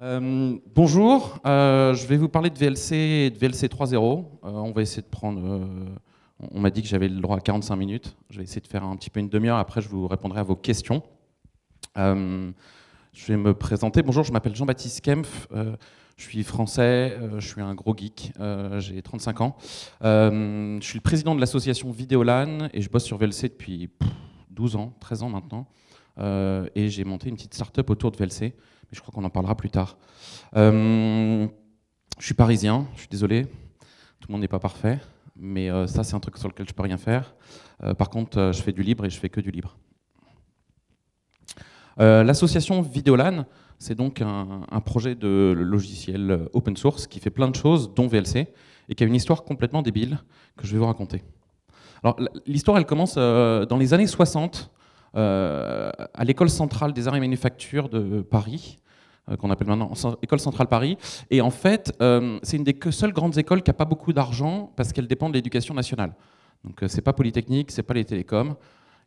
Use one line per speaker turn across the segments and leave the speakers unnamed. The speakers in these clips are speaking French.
Euh, bonjour, euh, je vais vous parler de VLC et de VLC 3.0. Euh, on va essayer de prendre. on m'a dit que j'avais le droit à 45 minutes. Je vais essayer de faire un petit peu une demi-heure. Après, je vous répondrai à vos questions. Je vais me présenter. Bonjour, je m'appelle Jean-Baptiste Kempf. je suis français. je suis un gros geek. J'ai 35 ans. Je suis le président de l'association Vidéolan et je bosse sur VLC depuis pff, 12 ans, 13 ans maintenant. Et j'ai monté une petite start-up autour de VLC mais je crois qu'on en parlera plus tard. Euh, je suis parisien, je suis désolé, tout le monde n'est pas parfait, mais euh, ça c'est un truc sur lequel je peux rien faire. Euh, par contre, je fais du libre et je fais que du libre. L'association Videolan, c'est donc un, un projet de logiciel open source qui fait plein de choses, dont VLC, et qui a une histoire complètement débile que je vais vous raconter. Alors, l'histoire, elle commence dans les années 60, euh, à l'école centrale des arts et manufactures de Paris, euh, qu'on appelle maintenant École centrale Paris. Et en fait, euh, c'est une des seules grandes écoles qui n'a pas beaucoup d'argent parce qu'elle dépend de l'éducation nationale. Donc, euh, c'est pas Polytechnique, c'est pas les télécoms.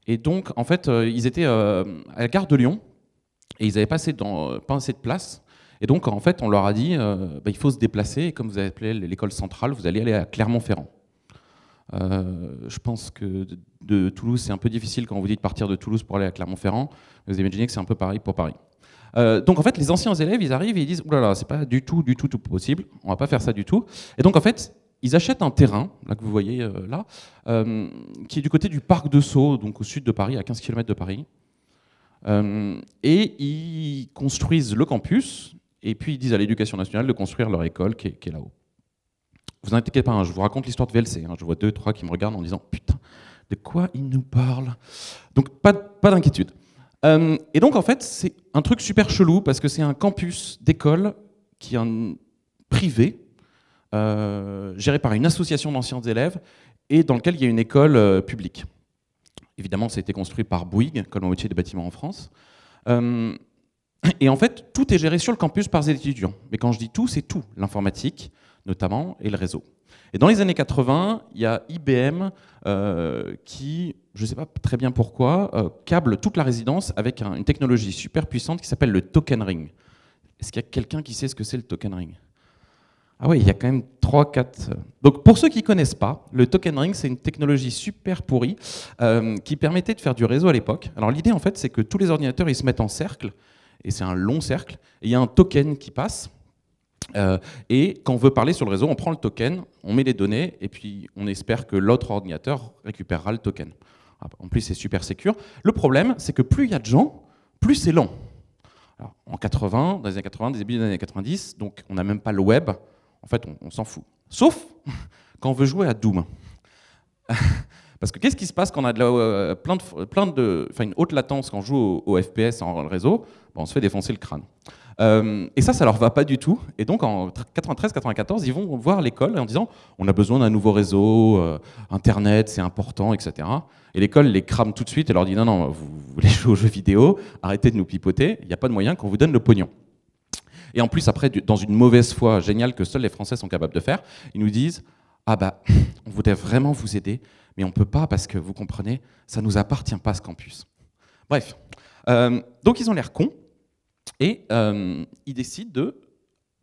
Et donc, en fait, euh, ils étaient euh, à la gare de Lyon et ils n'avaient pas, assez de place. Et donc, en fait, on leur a dit, euh, bah, il faut se déplacer. Et comme vous appelez l'école centrale, vous allez aller à Clermont-Ferrand. Euh, je pense que de, Toulouse, c'est un peu difficile quand vous dit de partir de Toulouse pour aller à Clermont-Ferrand. Vous imaginez que c'est un peu pareil pour Paris. Euh, donc en fait, les anciens élèves, ils arrivent et ils disent Ouh là là, c'est pas du tout, du tout, tout possible. On va pas faire ça du tout. Et donc en fait, ils achètent un terrain, là que vous voyez euh, là, euh, qui est du côté du parc de Sceaux, donc au sud de Paris, à 15 km de Paris. Et ils construisent le campus. Et puis ils disent à l'éducation nationale de construire leur école qui est, qui est là-haut. Vous inquiétez pas, hein, je vous raconte l'histoire de VLC. hein. je vois deux, trois qui me regardent en disant Putain, de quoi il nous parle Donc, pas, d'inquiétude. Euh, et donc, en fait, c'est un truc super chelou parce que c'est un campus d'école qui est privé, euh, géré par une association d'anciens élèves et dans lequel il y a une école euh, publique. Évidemment, ça a été construit par Bouygues, École métier des bâtiments en France. Et en fait, tout est géré sur le campus par des étudiants. Mais quand je dis tout, c'est tout. L'informatique, notamment, et le réseau. Et dans les années 80, il y a IBM euh, qui, je ne sais pas très bien pourquoi, euh, câble toute la résidence avec un- une technologie super puissante qui s'appelle le token ring. Est-ce qu'il y a quelqu'un qui sait ce que c'est le token ring? Ah oui, il y a quand même 3, 4. Donc pour ceux qui ne connaissent pas, le token ring, c'est une technologie super pourrie euh, qui permettait de faire du réseau à l'époque. Alors l'idée, en fait, c'est que tous les ordinateurs, ils se mettent en cercle, et c'est un long cercle, et il y a un token qui passe. Euh, et quand on veut parler sur le réseau, on prend le token, on met les données, et puis on espère que l'autre ordinateur récupérera le token. Ah, En plus, c'est super sécure. Le problème, c'est que plus il y a de gens, plus c'est lent. Alors, en 80, dans les années 80, début des années 90, donc on n'a même pas le web. En fait, on s'en fout. Sauf quand on veut jouer à Doom. Parce que qu'est-ce qui se passe quand on a euh, plein de, plein de, une haute latence quand on joue au, FPS en réseau Bon, On se fait défoncer le crâne. Euh, et ça, ça leur va pas du tout. Et donc en 93-94, ils vont voir l'école en disant on a besoin d'un nouveau réseau, euh, Internet, c'est important, etc. Et l'école les crame tout de suite et leur dit non, non, vous, voulez jouer aux jeux vidéo, arrêtez de nous pipoter, il n'y a pas de moyen qu'on vous donne le pognon. Et en plus, après, dans une mauvaise foi géniale que seuls les Français sont capables de faire, ils nous disent Ah bah, on voudrait vraiment vous aider, mais on ne peut pas parce que vous comprenez, ça ne nous appartient pas ce campus. Bref. Euh, donc ils ont l'air cons et euh, ils décident de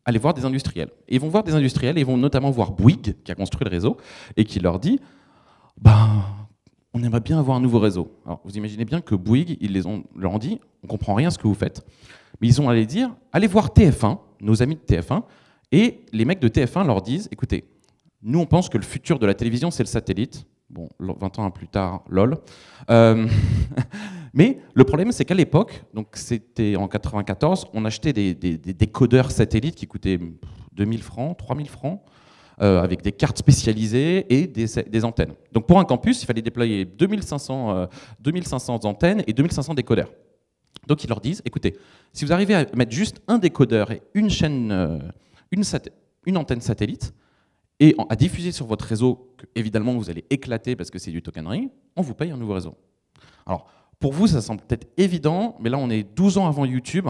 aller voir des industriels. Et ils vont voir des industriels et ils vont notamment voir Bouygues, qui a construit le réseau, et qui leur dit Ben, on aimerait bien avoir un nouveau réseau. Alors, vous imaginez bien que Bouygues, ils les ont, leur ont dit On comprend rien ce que vous faites. Mais ils ont allé dire Allez voir TF1, nos amis de TF1, et les mecs de TF1 leur disent Écoutez, nous, on pense que le futur de la télévision, c'est le satellite. Bon, 20 ans plus tard, lol. Euh, mais le problème, c'est qu'à l'époque, donc c'était en 94, on achetait des, décodeurs satellites qui coûtaient 2000 francs, 3000 francs, euh, avec des cartes spécialisées et des, antennes. Donc pour un campus, il fallait déployer 2500, euh, 2500 antennes et 2500 décodeurs. Donc ils leur disent, écoutez, si vous arrivez à mettre juste un décodeur et une chaîne, euh, une antenne satellite, et à diffuser sur votre réseau, que, évidemment vous allez éclater parce que c'est du token ring, on vous paye un nouveau réseau. Alors, pour vous, ça semble peut-être évident, mais là, on est 12 ans avant YouTube,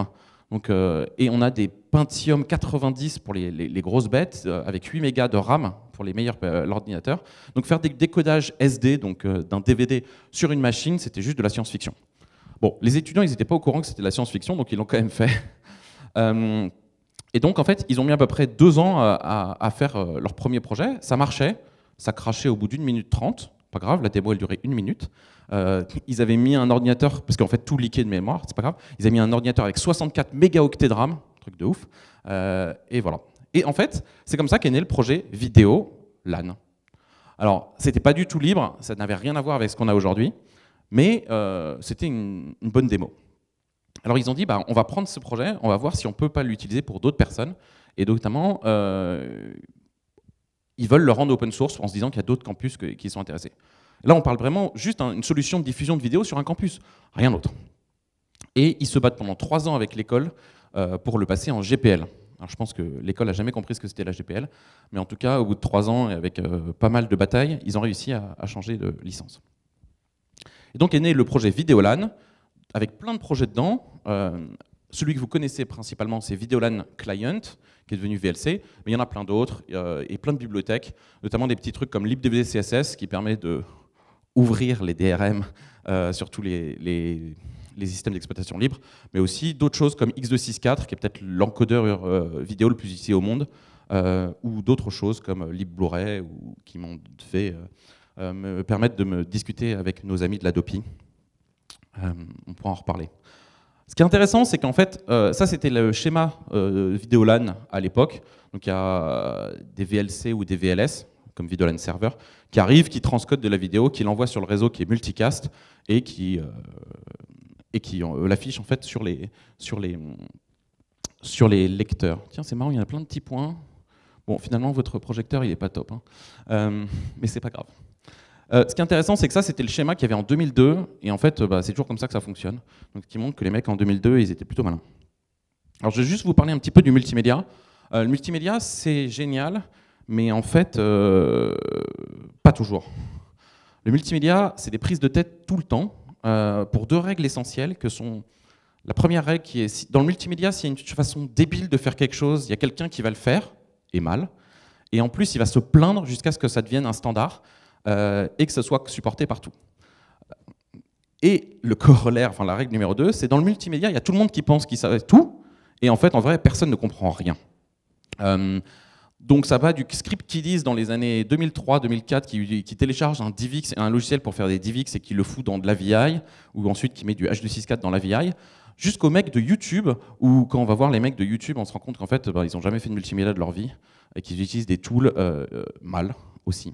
donc, euh, et on a des Pentium 90 pour les, grosses bêtes, euh, avec 8 mégas de RAM pour les meilleurs euh, l'ordinateur. Donc, faire des décodages SD, donc euh, d'un DVD sur une machine, c'était juste de la science-fiction. Bon, les étudiants, ils n'étaient pas au courant que c'était de la science-fiction, donc ils l'ont quand même fait. Euh, Et donc, en fait, ils ont mis à peu près deux ans à, faire leur premier projet. Ça marchait, ça crachait au bout d'une minute trente. Pas grave, la démo, elle durait une minute. ils avaient mis un ordinateur, parce qu'en fait, tout liquait de mémoire, c'est pas grave. Ils avaient mis un ordinateur avec 64 mégaoctets de RAM, truc de ouf. et voilà. Et en fait, c'est comme ça qu'est né le projet vidéo LAN. Alors, c'était pas du tout libre, ça n'avait rien à voir avec ce qu'on a aujourd'hui, mais euh, c'était une, bonne démo. Alors, ils ont dit, bah, on va prendre ce projet, on va voir si on peut pas l'utiliser pour d'autres personnes, et notamment, euh, ils veulent le rendre open source en se disant qu'il y a d'autres campus qui sont intéressés. Là, on parle vraiment juste d'une solution de diffusion de vidéos sur un campus, rien d'autre. Et ils se battent pendant trois ans avec l'école euh, pour le passer en GPL. Je pense que l'école n'a jamais compris ce que c'était la GPL, mais en tout cas, au bout de trois ans avec euh, pas mal de batailles, ils ont réussi à, changer de licence. Et donc est né le projet Videolan, avec plein de projets dedans. Euh, celui que vous connaissez principalement, c'est Videolan Client, qui est devenu VLC, mais il y en a plein d'autres, euh, et plein de bibliothèques, notamment des petits trucs comme LibDVD qui permet de ouvrir les DRM sur tous les systèmes d'exploitation libre, mais aussi d'autres choses comme X264, qui est peut-être l'encodeur euh, vidéo le plus utilisé au monde, euh, ou d'autres choses comme Lib Blu-ray, ou qui m'ont fait euh, me permettre de me discuter avec nos amis de l'Adopi. On pourra en reparler. Ce qui est intéressant, c'est qu'en fait, ça c'était le schéma Vidéolan à l'époque. Donc il y a des VLC ou des VLS, comme Videolan Server, qui arrivent, qui transcodent de la vidéo, qui l'envoient sur le réseau qui est multicast et qui euh, l'affiche en fait sur les, sur, les, sur les lecteurs. Tiens, c'est marrant, il y a plein de petits points. Bon, finalement, votre projecteur, il n'est pas top, hein. euh, mais c'est pas grave. Euh, ce qui est intéressant, c'est que ça, c'était le schéma qu'il y avait en 2002, et en fait, bah, c'est toujours comme ça que ça fonctionne. Ce qui montre que les mecs en 2002, ils étaient plutôt malins. Alors, je vais juste vous parler un petit peu du multimédia. le multimédia, c'est génial, mais en fait, pas toujours. Le multimédia, c'est des prises de tête tout le temps. Euh, pour deux règles essentielles que sont la première règle qui est dans le multimédia, s'il y a une façon débile de faire quelque chose, il y a quelqu'un qui va le faire, et mal, et en plus il va se plaindre jusqu'à ce que ça devienne un standard euh, et que ce soit supporté partout. Et le corollaire, enfin la règle numéro 2, c'est dans le multimédia, il y a tout le monde qui pense qu'il savait tout, et en fait en vrai personne ne comprend rien. Euh, donc ça va du script kiddies dans les années 2003-2004 qui, télécharge un DivX, un logiciel pour faire des DivX et qui le fout dans de la VI, ou ensuite qui met du H264 dans la VI, jusqu'aux mecs de YouTube, où quand on va voir les mecs de YouTube, on se rend compte qu'en fait, bah, ils n'ont jamais fait de multimédia de leur vie, et qu'ils utilisent des tools euh, euh, mal aussi.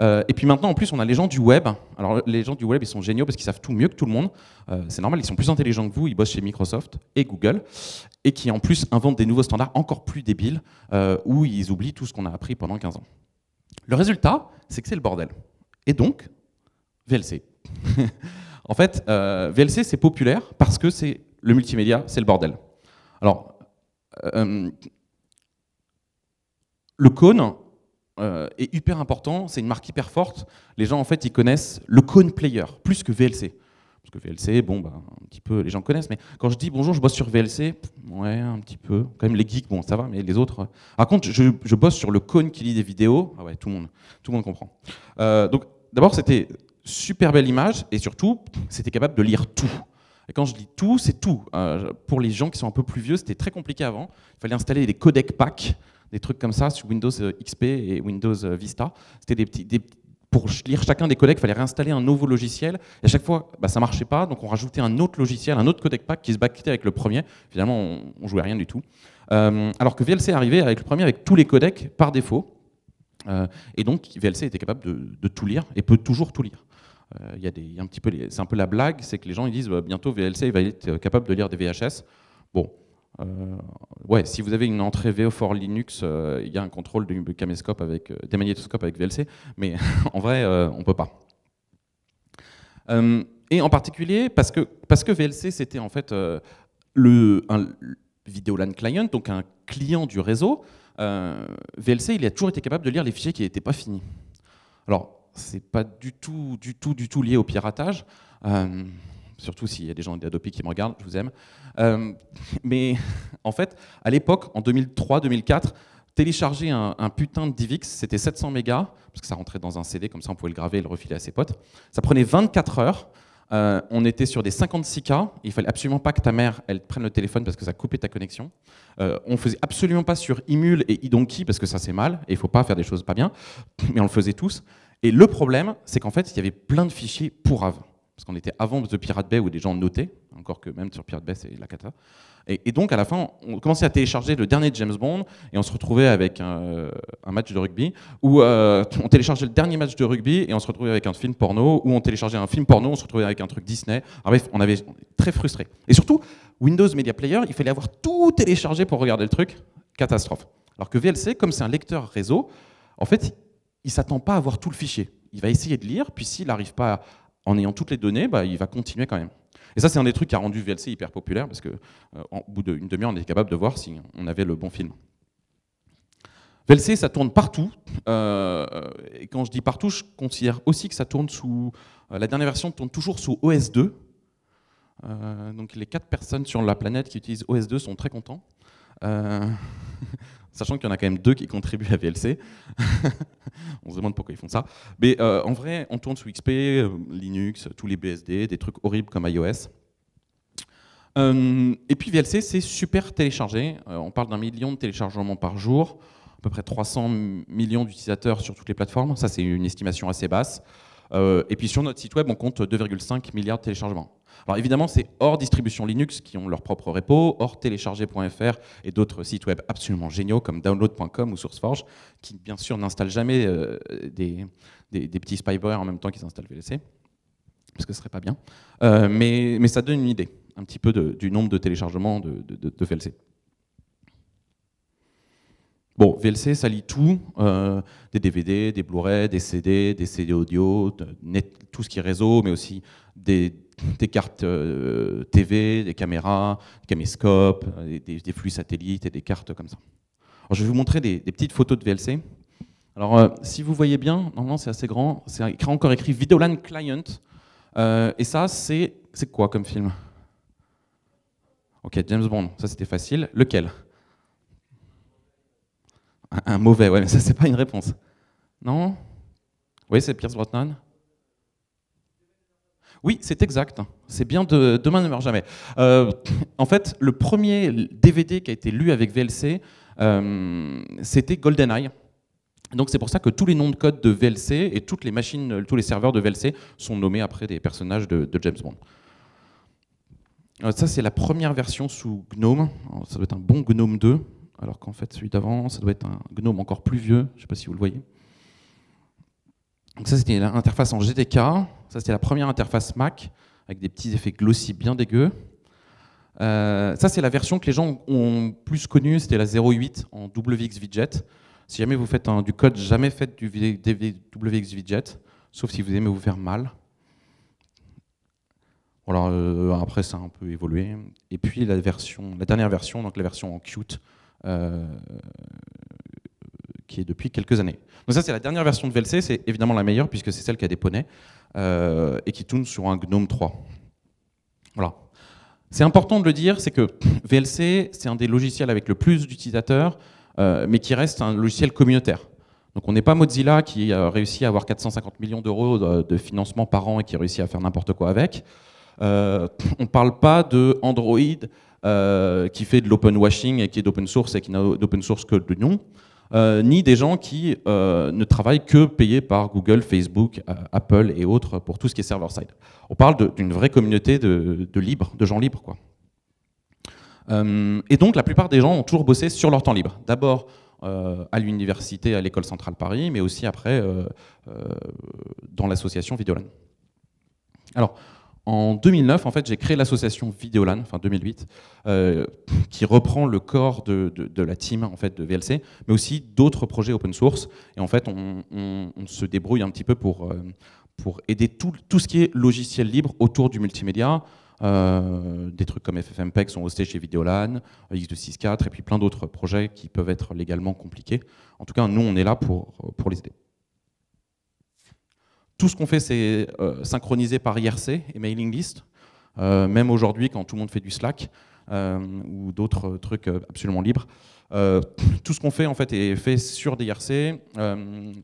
Euh, et puis maintenant, en plus, on a les gens du web. Alors, les gens du web, ils sont géniaux parce qu'ils savent tout mieux que tout le monde. Euh, c'est normal, ils sont plus intelligents que vous. Ils bossent chez Microsoft et Google. Et qui, en plus, inventent des nouveaux standards encore plus débiles euh, où ils oublient tout ce qu'on a appris pendant 15 ans. Le résultat, c'est que c'est le bordel. Et donc, VLC. en fait, VLC, c'est populaire parce que c'est le multimédia, c'est le bordel. Alors, le cône, euh, est hyper important, c'est une marque hyper forte. Les gens, en fait, ils connaissent le Cone Player, plus que VLC. Parce que VLC, bon, bah, un petit peu, les gens connaissent, mais quand je dis bonjour, je bosse sur VLC, ouais, un petit peu. Quand même, les geeks, bon, ça va, mais les autres. Euh. Par contre, je, je bosse sur le Cone qui lit des vidéos, ah ouais, tout le monde, tout le monde comprend. Euh, donc, d'abord, c'était super belle image, et surtout, c'était capable de lire tout. Et quand je dis tout, c'est tout. pour les gens qui sont un peu plus vieux, c'était très compliqué avant. Il fallait installer des codecs PAC des trucs comme ça sur Windows euh, XP et Windows euh, Vista. C'était des petits, pour lire chacun des codecs, il fallait réinstaller un nouveau logiciel. Et à chaque fois, bah, ça marchait pas, donc on rajoutait un autre logiciel, un autre codec pack qui se backétait avec le premier. Finalement, on, on jouait rien du tout. Euh, alors que VLC arrivait avec le premier avec tous les codecs par défaut. et donc VLC était capable de, tout lire et peut toujours tout lire. Peu, c'est un peu la blague, c'est que les gens ils disent bah, bientôt VLC va être capable de lire des VHS. Bon, euh, ouais, si vous avez une entrée VO4 Linux, euh, il y a un contrôle du caméscope avec des magnétoscopes avec VLC, mais en vrai, euh, on peut pas. et en particulier parce que, parce que VLC, c'était en fait le, un Videolan Client, donc un client du réseau. VLC, il a toujours été capable de lire les fichiers qui n'étaient pas finis. Alors, c'est pas du tout, du tout, du tout lié au piratage surtout s'il y a des gens d'Adopi qui me regardent, je vous aime. Euh, mais en fait, à l'époque, en 2003-2004, télécharger un, putain de DivX, c'était 700 mégas, parce que ça rentrait dans un CD, comme ça on pouvait le graver et le refiler à ses potes. Ça prenait 24 heures. Euh, on était sur des 56K. Il fallait absolument pas que ta mère elle prenne le téléphone parce que ça coupait ta connexion. Euh, on faisait absolument pas sur Imul et iDonkey parce que ça c'est mal et il faut pas faire des choses pas bien. Mais on le faisait tous. Et le problème, c'est qu'en fait, il y avait plein de fichiers pourraves. Parce qu'on était avant de Pirate Bay où des gens notaient, encore que même sur Pirate Bay c'est la cata. Et, donc, à la fin, on commençait à télécharger le dernier James Bond et on se retrouvait avec un, match de rugby où euh, on téléchargeait le dernier match de rugby et on se retrouvait avec un film porno ou on téléchargeait un film porno, on se retrouvait avec un truc Disney. Alors, bref, on avait très frustré. Et surtout, Windows Media Player, il fallait avoir tout téléchargé pour regarder le truc. Catastrophe. Alors que VLC, comme c'est un lecteur réseau, en fait, il s'attend pas à avoir tout le fichier. Il va essayer de lire, puis s'il n'arrive pas en ayant toutes les données, bah, il va continuer quand même. Et ça, c'est un des trucs qui a rendu VLC hyper populaire, parce qu'au euh, bout d'une demi-heure, on était capable de voir si on avait le bon film. VLC, ça tourne partout. Euh, et quand je dis partout, je considère aussi que ça tourne sous... Euh, la dernière version tourne toujours sous OS 2. donc les quatre personnes sur la planète qui utilisent OS 2 sont très contents. sachant qu'il y en a quand même deux qui contribuent à VLC. on se demande pourquoi ils font ça. Mais euh, en vrai, on tourne sous XP, euh, Linux, tous les BSD, des trucs horribles comme iOS. Euh, et puis VLC, c'est super téléchargé. on parle d'un million de téléchargements par jour, à peu près 300 millions d'utilisateurs sur toutes les plateformes. Ça, c'est une estimation assez basse. Et puis sur notre site web, on compte 2,5 milliards de téléchargements. Alors évidemment, c'est hors distribution Linux qui ont leur propre repo, hors télécharger.fr et d'autres sites web absolument géniaux comme download.com ou SourceForge, qui bien sûr n'installent jamais euh, des, petits spyware en même temps qu'ils installent VLC, parce que ce serait pas bien. Euh, mais, ça donne une idée un petit peu du nombre de téléchargements de, VLC. Bon, VLC, ça lit tout, euh, des DVD, des Blu-ray, des CD, des CD audio, tout ce qui est réseau, mais aussi des, cartes euh, TV, des caméras, des caméscopes, euh, des, flux satellites et des cartes comme ça. je vais vous montrer des, petites photos de VLC. Alors, si vous voyez bien, normalement c'est assez grand, c'est encore écrit Videolan Client. et ça, c'est quoi comme film? Ok, James Bond, ça c'était facile. Lequel? Un, mauvais, ouais, mais ça c'est pas une réponse. Non? Oui, c'est Pierce Brosnan? Oui, c'est exact. C'est bien de Demain ne meurt jamais. Euh, en fait, le premier DVD qui a été lu avec VLC, euh, c'était GoldenEye. Donc c'est pour ça que tous les noms de code de VLC et toutes les machines, tous les serveurs de VLC sont nommés après des personnages de, James Bond. Euh, ça c'est la première version sous GNOME. ça doit être un bon GNOME 2, alors qu'en fait celui d'avant, ça doit être un GNOME encore plus vieux. Je ne sais pas si vous le voyez. Donc ça, c'était l'interface en GTK. Ça, c'était la première interface Mac, avec des petits effets glossy bien dégueux. Euh, ça, c'est la version que les gens ont plus connue, c'était la 08 en WXVidget. Si jamais vous faites du code jamais fait du WXVidget, sauf si vous aimez vous faire mal. Voilà, euh, après, ça a un peu évolué. Et puis, la, version, la dernière version, donc la version en Qt, qui est depuis quelques années. Donc ça, c'est la dernière version de VLC, c'est évidemment la meilleure puisque c'est celle qui a des poneys euh, et qui tourne sur un GNOME 3. Voilà. C'est important de le dire, c'est que VLC, c'est un des logiciels avec le plus d'utilisateurs, euh, mais qui reste un logiciel communautaire. Donc on n'est pas Mozilla qui a réussi à avoir 450 millions d'euros de, financement par an et qui a réussi à faire n'importe quoi avec. Euh, on ne parle pas de Android qui fait de l'open washing et qui est d'open source et qui n'a d'open source que de nom. Euh, ni des gens qui euh, ne travaillent que payés par Google, Facebook, euh, Apple et autres pour tout ce qui est server-side. On parle d'une vraie communauté de, libres, de gens libres. Quoi. et donc la plupart des gens ont toujours bossé sur leur temps libre. D'abord à l'université, à l'école centrale Paris, mais aussi après dans l'association Videolan. Alors, en 2009, en fait, j'ai créé l'association Videolan, enfin 2008, euh, qui reprend le corps de, la team en fait de VLC, mais aussi d'autres projets open source. Et en fait, on, se débrouille un petit peu pour, euh, aider tout, ce qui est logiciel libre autour du multimédia. Euh, des trucs comme FFmpeg sont hostés chez Videolan, X264, et puis plein d'autres projets qui peuvent être légalement compliqués. En tout cas, nous, on est là pour les aider. Tout ce qu'on fait, c'est euh, synchronisé par IRC et mailing list. Euh, même aujourd'hui, quand tout le monde fait du Slack euh, ou d'autres trucs absolument libres, tout ce qu'on fait en fait est fait sur des IRC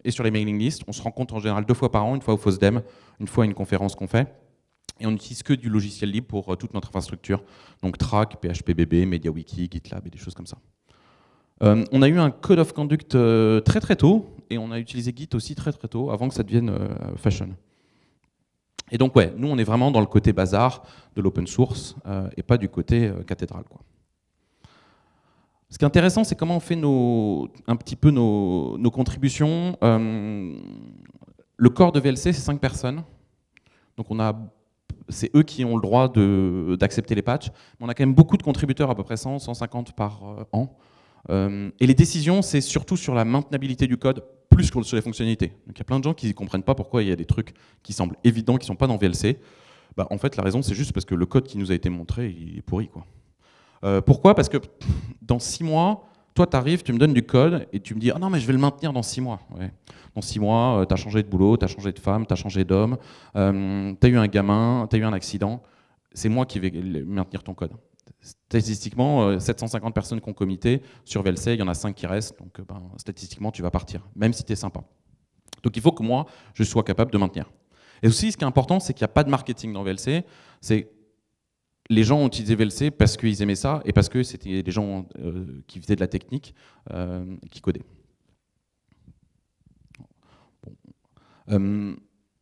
et sur les mailing lists. On se rencontre en général deux fois par an, une fois au FOSDEM, une fois à une conférence qu'on fait. Et on n'utilise que du logiciel libre pour toute notre infrastructure, donc Track, PHPBB, MediaWiki, GitLab et des choses comme ça. On a eu un code of conduct très très tôt, et on a utilisé Git aussi très très tôt, avant que ça devienne fashion. Et donc ouais, nous on est vraiment dans le côté bazar de l'open source, et pas du côté cathédrale. Quoi. Ce qui est intéressant, c'est comment on fait nos, un petit peu nos, contributions. le corps de VLC, c'est 5 personnes. Donc on a c'est eux qui ont le droit d'accepter les patchs. Mais on a quand même beaucoup de contributeurs, à peu près 100, 150 par euh, an. Euh, et les décisions, c'est surtout sur la maintenabilité du code, plus que sur les fonctionnalités. Donc il y a plein de gens qui ne comprennent pas pourquoi il y a des trucs qui semblent évidents, qui ne sont pas dans VLC. Bah, en fait, la raison, c'est juste parce que le code qui nous a été montré, est pourri. Quoi. Euh, pourquoi? Parce que dans six mois, toi, tu arrives, tu me donnes du code et tu me dis Ah non, mais je vais le maintenir dans six mois. Dans six mois, euh, tu as changé de boulot, tu as changé de femme, tu as changé d'homme, euh, tu as eu un gamin, tu as eu un accident. C'est moi qui vais maintenir ton code. Statistiquement, 750 euh, personnes concomitées sur VLC, il y en a 5 qui restent, donc ben, statistiquement, tu vas partir, même si tu es sympa. Donc il faut que moi, je sois capable de maintenir. Et aussi, ce qui est important, c'est qu'il n'y a pas de marketing dans VLC. C'est les gens ont utilisé VLC parce qu'ils aimaient ça et parce que c'était des gens euh, qui faisaient de la technique, euh, qui codaient. Euh,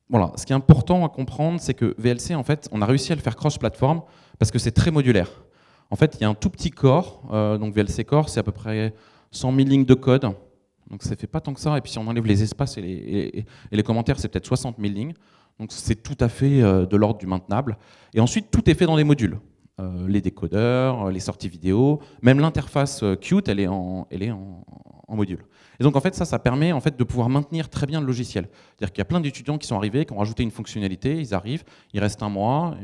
voilà. Ce qui est important à comprendre, c'est que VLC, en fait, on a réussi à le faire cross-platform parce que c'est très modulaire. En fait, il y a un tout petit corps, donc VLC Core, c'est à peu près 100 000 lignes de code. Donc ça fait pas tant que ça. Et puis si on enlève les espaces et les, commentaires, c'est peut-être 60 000 lignes. Donc c'est tout à fait euh, de l'ordre du maintenable. Et ensuite, tout est fait dans des modules. Euh, les décodeurs, les sorties vidéo, même l'interface euh, Qt, elle est, en, en, module. Et donc en fait, ça, ça permet en fait de pouvoir maintenir très bien le logiciel. C'est-à-dire qu'il y a plein d'étudiants qui sont arrivés, qui ont rajouté une fonctionnalité, ils arrivent, ils restent un mois,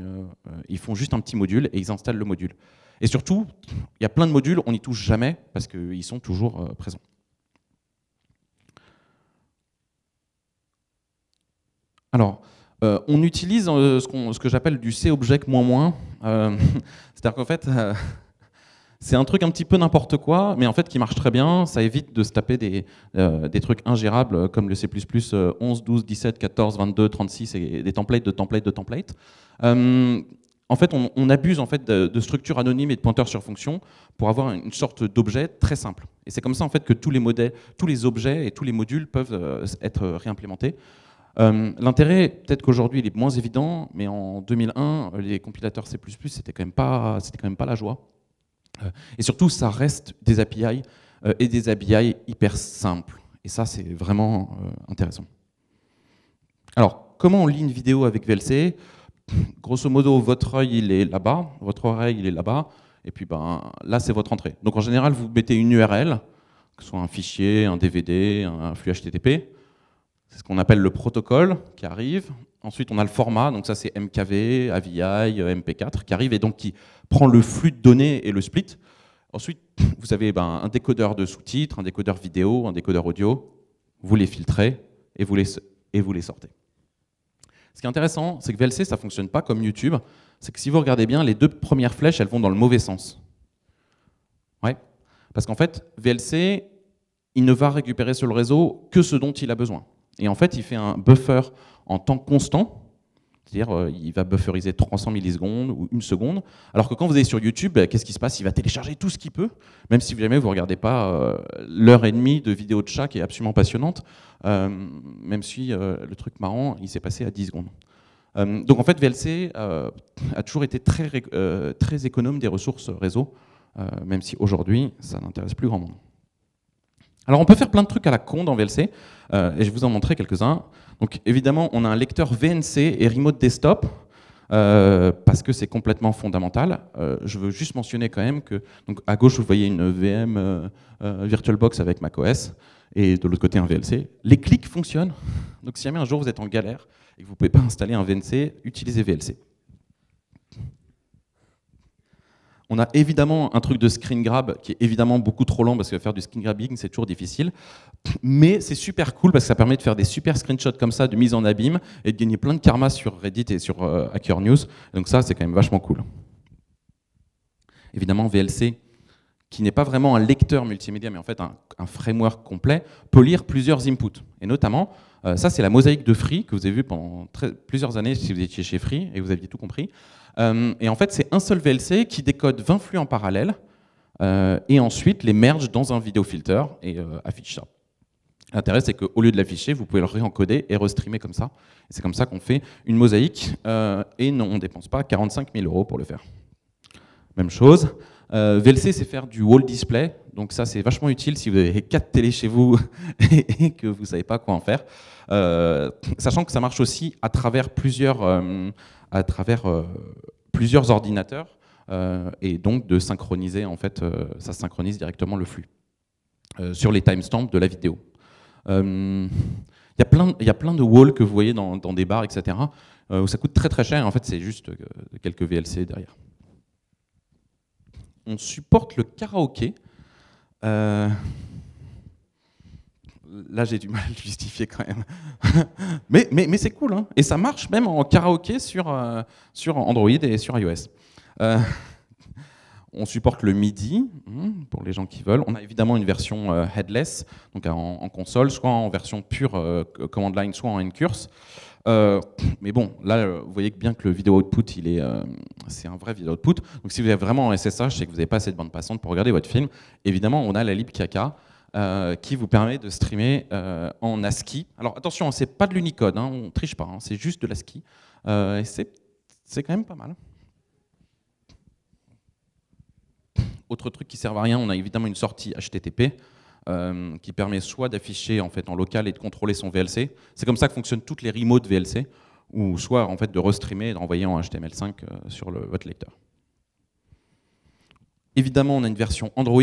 ils font juste un petit module et ils installent le module. Et surtout, il y a plein de modules, on n'y touche jamais parce qu'ils sont toujours présents. Alors, euh, on utilise euh, ce, que j'appelle du C-object moins moins. Euh, c'est-à-dire qu'en fait, c'est un truc un petit peu n'importe quoi, mais en fait qui marche très bien. Ça évite de se taper des, des trucs ingérables comme le C++ 11, 12, 17, 14, 22, 36 et des templates de templates de templates. En fait, on, abuse en fait de, structures anonymes et de pointeurs sur fonction pour avoir une sorte d'objet très simple. Et c'est comme ça en fait que tous les modèles, tous les objets et tous les modules peuvent être réimplémentés. Euh, l'intérêt, peut-être qu'aujourd'hui il est moins évident, mais en 2001, les compilateurs C++, c'était quand même pas, c'était quand même pas la joie. Euh, et surtout, ça reste des API euh, et des API hyper simples. Et ça, c'est vraiment intéressant. Alors, comment on lit une vidéo avec VLC Grosso modo, votre œil il est là-bas, votre oreille il est là-bas, et puis ben là c'est votre entrée. Donc en général, vous mettez une URL, que ce soit un fichier, un DVD, un flux HTTP. C'est ce qu'on appelle le protocole qui arrive. Ensuite, on a le format, donc ça c'est MKV, AVI, MP4 qui arrive et donc qui prend le flux de données et le split. Ensuite, vous avez ben, un décodeur de sous-titres, un décodeur vidéo, un décodeur audio. Vous les filtrez et vous les, et vous les sortez. Ce qui est intéressant, c'est que VLC, ça ne fonctionne pas comme YouTube. C'est que si vous regardez bien, les deux premières flèches, elles vont dans le mauvais sens. Ouais. Parce qu'en fait, VLC, il ne va récupérer sur le réseau que ce dont il a besoin. Et en fait, il fait un buffer en temps constant, c'est-à-dire euh, il va bufferiser 300 millisecondes ou une seconde, alors que quand vous allez sur YouTube, bah, qu'est-ce qui se passe? Il va télécharger tout ce qu'il peut, même si jamais vous ne regardez pas euh, l'heure et demie de vidéo de chat qui est absolument passionnante, euh, même si le truc marrant, il s'est passé à 10 secondes. donc en fait, VLC a toujours été très, très économe des ressources réseau, même si aujourd'hui, ça n'intéresse plus grand monde. Alors on peut faire plein de trucs à la con dans VLC, et je vais vous en montrer quelques-uns. Donc évidemment, on a un lecteur VNC et Remote Desktop, euh, parce que c'est complètement fondamental. Euh, je veux juste mentionner quand même que à gauche, vous voyez une VM VirtualBox avec macOS, et de l'autre côté, un VLC. Les clics fonctionnent, donc si jamais un jour vous êtes en galère et que vous ne pouvez pas installer un VNC, utilisez VLC. On a évidemment un truc de screen grab qui est évidemment beaucoup trop lent parce que faire du screen grabbing c'est toujours difficile. Mais c'est super cool parce que ça permet de faire des super screenshots comme ça de mise en abîme et de gagner plein de karma sur Reddit et sur euh, Hacker News. Donc ça c'est quand même vachement cool. Évidemment VLC qui n'est pas vraiment un lecteur multimédia mais en fait un, framework complet peut lire plusieurs inputs. Et notamment ça, c'est la mosaïque de Free que vous avez vu pendant plusieurs années si vous étiez chez Free et vous aviez tout compris. et en fait, c'est un seul VLC qui décode 20 flux en parallèle et ensuite les merge dans un vidéo filter et affiche ça. L'intérêt, c'est qu'au lieu de l'afficher, vous pouvez le réencoder et restreamer comme ça. C'est comme ça qu'on fait une mosaïque et on ne dépense pas 45 000 euros pour le faire. Même chose. Euh, VLC, c'est faire du wall display. Donc ça, c'est vachement utile si vous avez quatre télés chez vous et que vous ne savez pas quoi en faire. Euh, sachant que ça marche aussi à travers plusieurs, euh, à travers, plusieurs ordinateurs. et donc de synchroniser, en fait, ça synchronise directement le flux sur les timestamps de la vidéo. Il y, a plein, y a plein de walls que vous voyez dans, dans des bars, etc., où ça coûte très très cher. En fait, c'est juste quelques VLC derrière on supporte le karaoké. Euh, là, j'ai du mal à justifier quand même. mais mais, mais c'est cool, hein. et ça marche même en karaoké sur, euh, sur Android et sur iOS. Euh, on supporte le MIDI hmm, pour les gens qui veulent. On a évidemment une version headless, donc en, console, soit en version pure command line, soit en Ncurse. Euh, mais bon, là, vous voyez bien que le vidéo output, euh, c'est un vrai vidéo output. Donc si vous êtes vraiment en SSH et que vous n'avez pas de bande passante pour regarder votre film, évidemment, on a la libkk euh, qui vous permet de streamer en ASCII. Alors attention, c'est pas de l'Unicode, hein, on triche pas, hein, c'est juste de l'ASCII. et c'est quand même pas mal. Autre truc qui sert à rien, on a évidemment une sortie HTTP. Euh, qui permet soit d'afficher en fait en local et de contrôler son VLC. C'est comme ça que fonctionnent toutes les remotes VLC, ou soit en fait de restreamer et de renvoyer en HTML5 euh, sur votre lecteur. Évidemment, on a une version Android,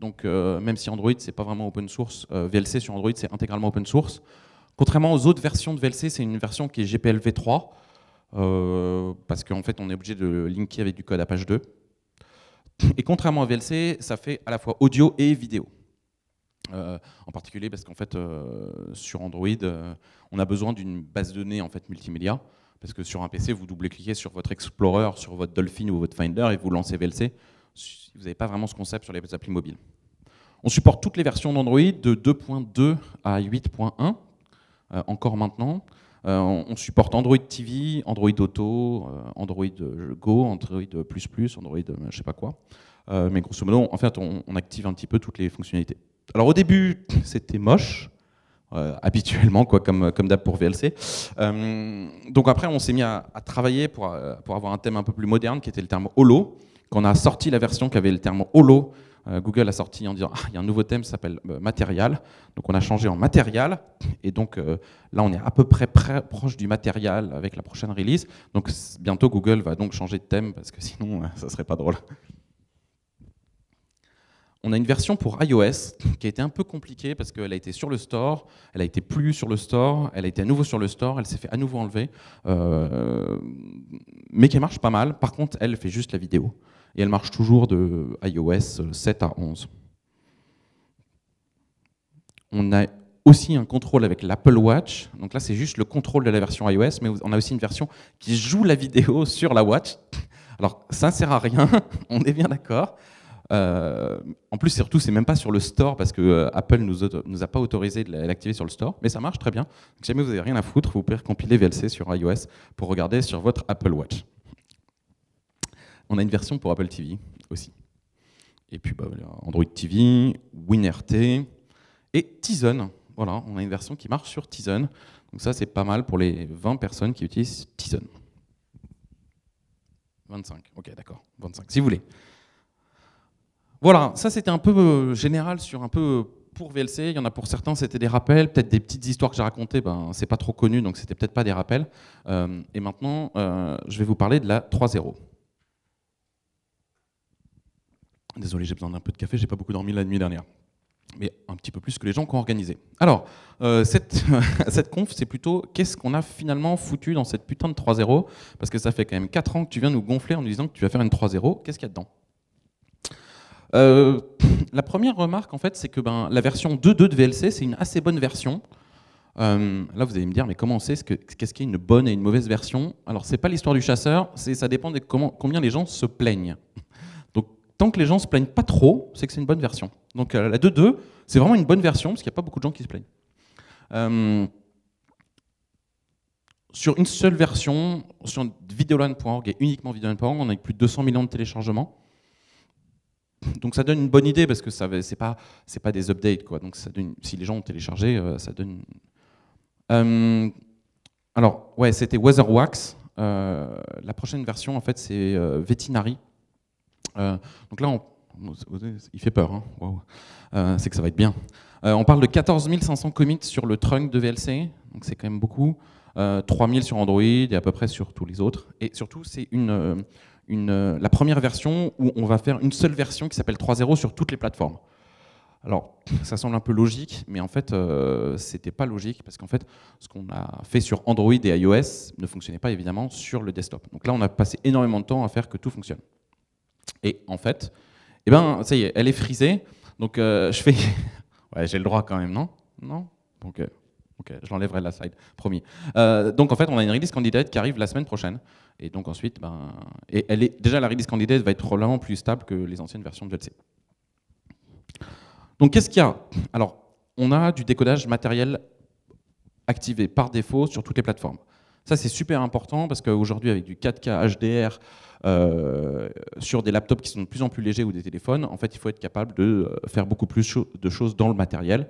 donc euh, même si Android c'est pas vraiment open source, VLC sur Android c'est intégralement open source. Contrairement aux autres versions de VLC, c'est une version qui est GPL v3, parce qu'en fait on est obligé de linker avec du code Apache 2. Et contrairement à VLC, ça fait à la fois audio et vidéo. Euh, en particulier parce qu'en fait, euh, sur Android, euh, on a besoin d'une base de données en fait, multimédia. Parce que sur un PC, vous doublez-cliquez sur votre Explorer, sur votre Dolphin ou votre Finder et vous lancez VLC. Vous n'avez pas vraiment ce concept sur les applis mobiles. On supporte toutes les versions d'Android de 2.2 à 8.1, encore maintenant. on supporte Android TV, Android Auto, Android Go, Android++, Android je sais pas quoi. mais grosso modo, en fait, on active un petit peu toutes les fonctionnalités. Alors au début, c'était moche, euh, habituellement, quoi, comme, comme d'hab pour VLC. Euh, donc après, on s'est mis à, travailler pour, euh, pour, avoir un thème un peu plus moderne, qui était le terme holo. Quand on a sorti la version qui avait le terme holo, Google a sorti en disant ah, il y a un nouveau thème qui s'appelle matériel. Donc on a changé en matériel. Et donc là, on est à peu près, près proche du matériel avec la prochaine release. Donc bientôt, Google va donc changer de thème parce que sinon, ça serait pas drôle. On a une version pour iOS qui a été un peu compliquée parce qu'elle a été sur le store, elle a été plus sur le store, elle a été à nouveau sur le store, elle s'est fait à nouveau enlever, euh, mais qui marche pas mal. Par contre, elle fait juste la vidéo. Et elle marche toujours de iOS 7 à 11. On a aussi un contrôle avec l'Apple Watch. Donc là, c'est juste le contrôle de la version iOS, mais on a aussi une version qui joue la vidéo sur la Watch. Alors, ça ne sert à rien, on est bien d'accord. Euh, en plus, surtout, c'est même pas sur le store parce que euh, Apple nous, nous a pas autorisé de l'activer sur le store, mais ça marche très bien. si jamais vous n'avez rien à foutre, vous pouvez compiler VLC sur iOS pour regarder sur votre Apple Watch. On a une version pour Apple TV aussi. Et puis bah, Android TV, WinRT et Tizen. Voilà, on a une version qui marche sur Tizen. Donc ça, c'est pas mal pour les 20 personnes qui utilisent Tizen. 25, ok, d'accord, 25, si vous voulez. Voilà, ça c'était un peu euh, général sur un peu euh, pour VLC. Il y en a pour certains, c'était des rappels, peut-être des petites histoires que j'ai racontées, ben, c'est pas trop connu, donc c'était peut-être pas des rappels. Euh, et maintenant, je vais vous parler de la 3.0. Désolé, j'ai besoin d'un peu de café, j'ai pas beaucoup dormi la nuit dernière. Mais un petit peu plus que les gens qui ont organisé. Alors, cette, cette conf, c'est plutôt qu'est-ce qu'on a finalement foutu dans cette putain de 3.0 Parce que ça fait quand même 4 ans que tu viens nous gonfler en nous disant que tu vas faire une 3.0. Qu'est-ce qu'il y a dedans? Euh, la première remarque, en fait, c'est que ben, la version 2.2 de VLC, c'est une assez bonne version. Euh, là, vous allez me dire, mais comment on sait qu'est-ce qu'est une bonne et une mauvaise version? Alors, c'est pas l'histoire du chasseur, ça dépend de combien les gens se plaignent. Donc, tant que les gens se plaignent pas trop, c'est que c'est une bonne version. Donc, euh, la 2.2, c'est vraiment une bonne version, parce qu'il n'y a pas beaucoup de gens qui se plaignent. sur une seule version, sur videolan.org et uniquement videolan.org, on a plus de 200 millions de téléchargements. Donc ça donne une bonne idée parce que ce n'est pas, pas des updates. Quoi. Donc ça si les gens ont téléchargé, euh, ça donne... Euh, alors, ouais, c'était Weatherwax. Euh, la prochaine version, en fait, c'est Veterinary. donc là, il fait peur. Hein. c'est que ça va être bien. on parle de 14 500 commits sur le trunk de VLC. Donc c'est quand même beaucoup. 3000 sur Android et à peu près sur tous les autres. Et surtout, c'est une euh, la première version où on va faire une seule version qui s'appelle 3.0 sur toutes les plateformes. Alors, ça semble un peu logique, mais en fait, euh, c'était pas logique parce qu'en fait, ce qu'on a fait sur Android et iOS ne fonctionnait pas évidemment sur le desktop. Donc là, on a passé énormément de temps à faire que tout fonctionne. Et en fait, eh ben, ça y est, elle est frisée. Donc euh, je fais, ouais, j'ai le droit quand même, non? Non? Donc, ok, je l'enlèverai la slide, promis. donc en fait, on a une release candidate qui arrive la semaine prochaine. Et donc ensuite, ben, et elle est, déjà la release candidate va être probablement plus stable que les anciennes versions de VLC. Donc qu'est-ce qu'il y a? Alors, on a du décodage matériel activé par défaut sur toutes les plateformes. Ça, c'est super important parce qu'aujourd'hui, avec du 4K HDR euh, sur des laptops qui sont de plus en plus légers ou des téléphones, en fait, il faut être capable de euh, faire beaucoup plus de choses dans le matériel.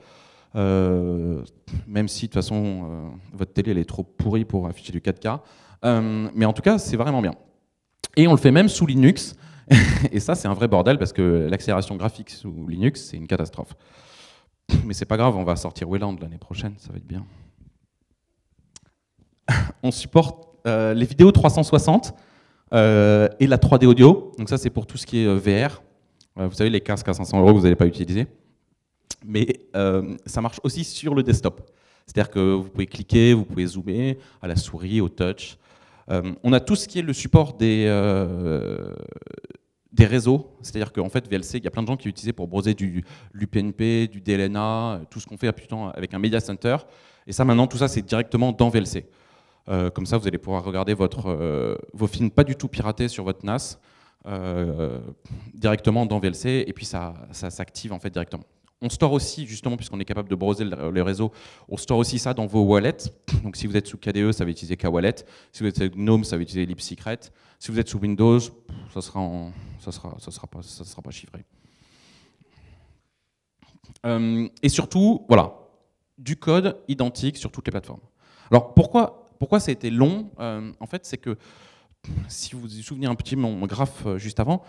Euh, même si, de toute façon, votre télé elle est trop pourrie pour afficher du 4K. Euh, mais en tout cas, c'est vraiment bien. Et on le fait même sous Linux. et ça, c'est un vrai bordel parce que l'accélération graphique sous Linux, c'est une catastrophe. Mais c'est pas grave, on va sortir Wayland l'année prochaine, ça va être bien. on supporte euh, les vidéos 360 euh, et la 3D audio. Donc ça, c'est pour tout ce qui est VR. vous savez, les casques à 500 euros que vous n'allez pas utiliser. Mais ça marche aussi sur le desktop. C'est-à-dire que vous pouvez cliquer, vous pouvez zoomer à la souris, au touch. Euh, on a tout ce qui est le support des, euh, réseaux, c'est-à-dire qu'en fait VLC, il y a plein de gens qui l'utilisaient pour browser du l'UPnP, du DLNA, tout ce qu'on fait avec un media center. Et ça maintenant, tout ça c'est directement dans VLC. Euh, comme ça, vous allez pouvoir regarder vos films pas du tout piratés sur votre NAS directement dans VLC, et puis ça, ça s'active en fait directement. On store aussi, justement, puisqu'on est capable de browser le réseau, on store aussi ça dans vos wallets. Donc si vous êtes sous KDE, ça va utiliser KWallet. Si vous êtes sous GNOME, ça va utiliser LibSecret. Si vous êtes sous Windows, ça sera, ça sera, ça sera, pas, ça sera pas chiffré. Euh, et surtout, voilà, du code identique sur toutes les plateformes. Alors pourquoi, pourquoi ça a été long euh, En fait, c'est que, si vous vous souvenez un petit mon graphe euh, juste avant,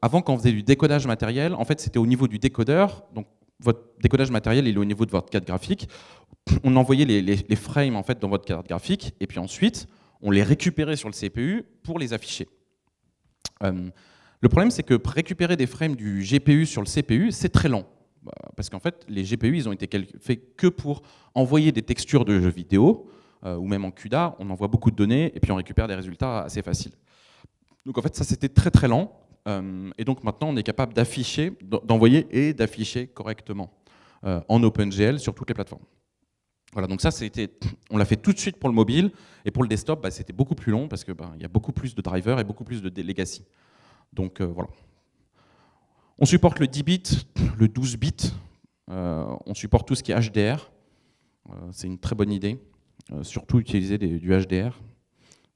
avant, quand on faisait du décodage matériel, en fait, c'était au niveau du décodeur. Donc, votre décodage matériel il est au niveau de votre carte graphique. On envoyait les, frames en fait dans votre carte graphique et puis ensuite on les récupérait sur le CPU pour les afficher. Euh, le problème c'est que récupérer des frames du GPU sur le CPU c'est très lent bah, parce qu'en fait les GPU ils ont été faits que pour envoyer des textures de jeux vidéo euh, ou même en CUDA on envoie beaucoup de données et puis on récupère des résultats assez faciles. Donc en fait ça c'était très très lent et donc maintenant, on est capable d'afficher, d'envoyer et d'afficher correctement euh, en OpenGL sur toutes les plateformes. Voilà, donc ça, c'était, on l'a fait tout de suite pour le mobile, et pour le desktop, bah, c'était beaucoup plus long parce qu'il bah, y a beaucoup plus de drivers et beaucoup plus de legacy. Donc euh, voilà. On supporte le 10 bits, le 12 bits, on supporte tout ce qui est HDR, c'est une très bonne idée, surtout utiliser du HDR,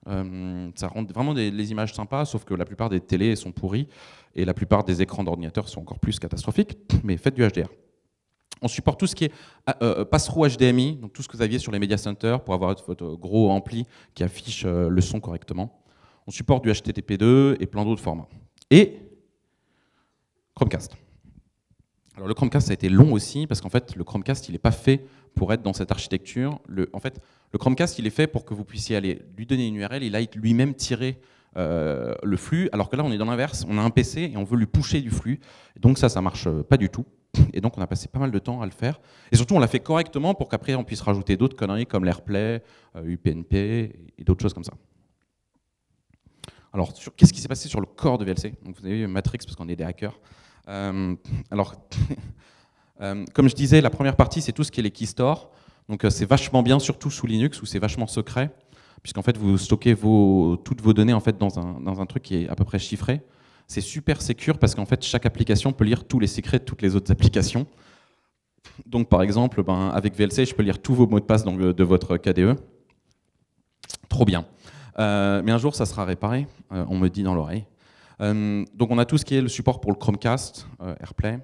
euh, ça rend vraiment des, images sympas, sauf que la plupart des télés sont pourries et la plupart des écrans d'ordinateur sont encore plus catastrophiques, mais faites du HDR. On supporte tout ce qui est euh, euh passe-through HDMI, donc tout ce que vous aviez sur les media centers pour avoir votre gros ampli qui affiche euh, le son correctement. On supporte du HTTP2 et plein d'autres formats. Et Chromecast. Alors le Chromecast a été long aussi parce qu'en fait le Chromecast il n'est pas fait pour être dans cette architecture. Le, en fait, le Chromecast, il est fait pour que vous puissiez aller lui donner une URL, il aille lui-même tirer euh, le flux, alors que là, on est dans l'inverse, on a un PC et on veut lui pousser du flux. Donc ça, ça marche euh, pas du tout. Et donc on a passé pas mal de temps à le faire. Et surtout, on l'a fait correctement pour qu'après, on puisse rajouter d'autres conneries comme l'AirPlay, UPnP euh, et d'autres choses comme ça. Alors, qu'est-ce qui s'est passé sur le corps de VLC Vous avez vu Matrix parce qu'on est des hackers. alors, comme je disais, la première partie, c'est tout ce qui est les keystores. Donc euh, c'est vachement bien, surtout sous Linux, où c'est vachement secret, puisqu'en fait vous stockez toutes vos données en fait, dans, un, truc qui est à peu près chiffré. C'est super sécure parce qu'en fait chaque application peut lire tous les secrets de toutes les autres applications. Donc par exemple, ben, avec VLC, je peux lire tous vos mots de passe de votre KDE. trop bien. mais un jour, ça sera réparé, on me dit dans l'oreille. donc on a tout ce qui est le support pour le Chromecast, AirPlay.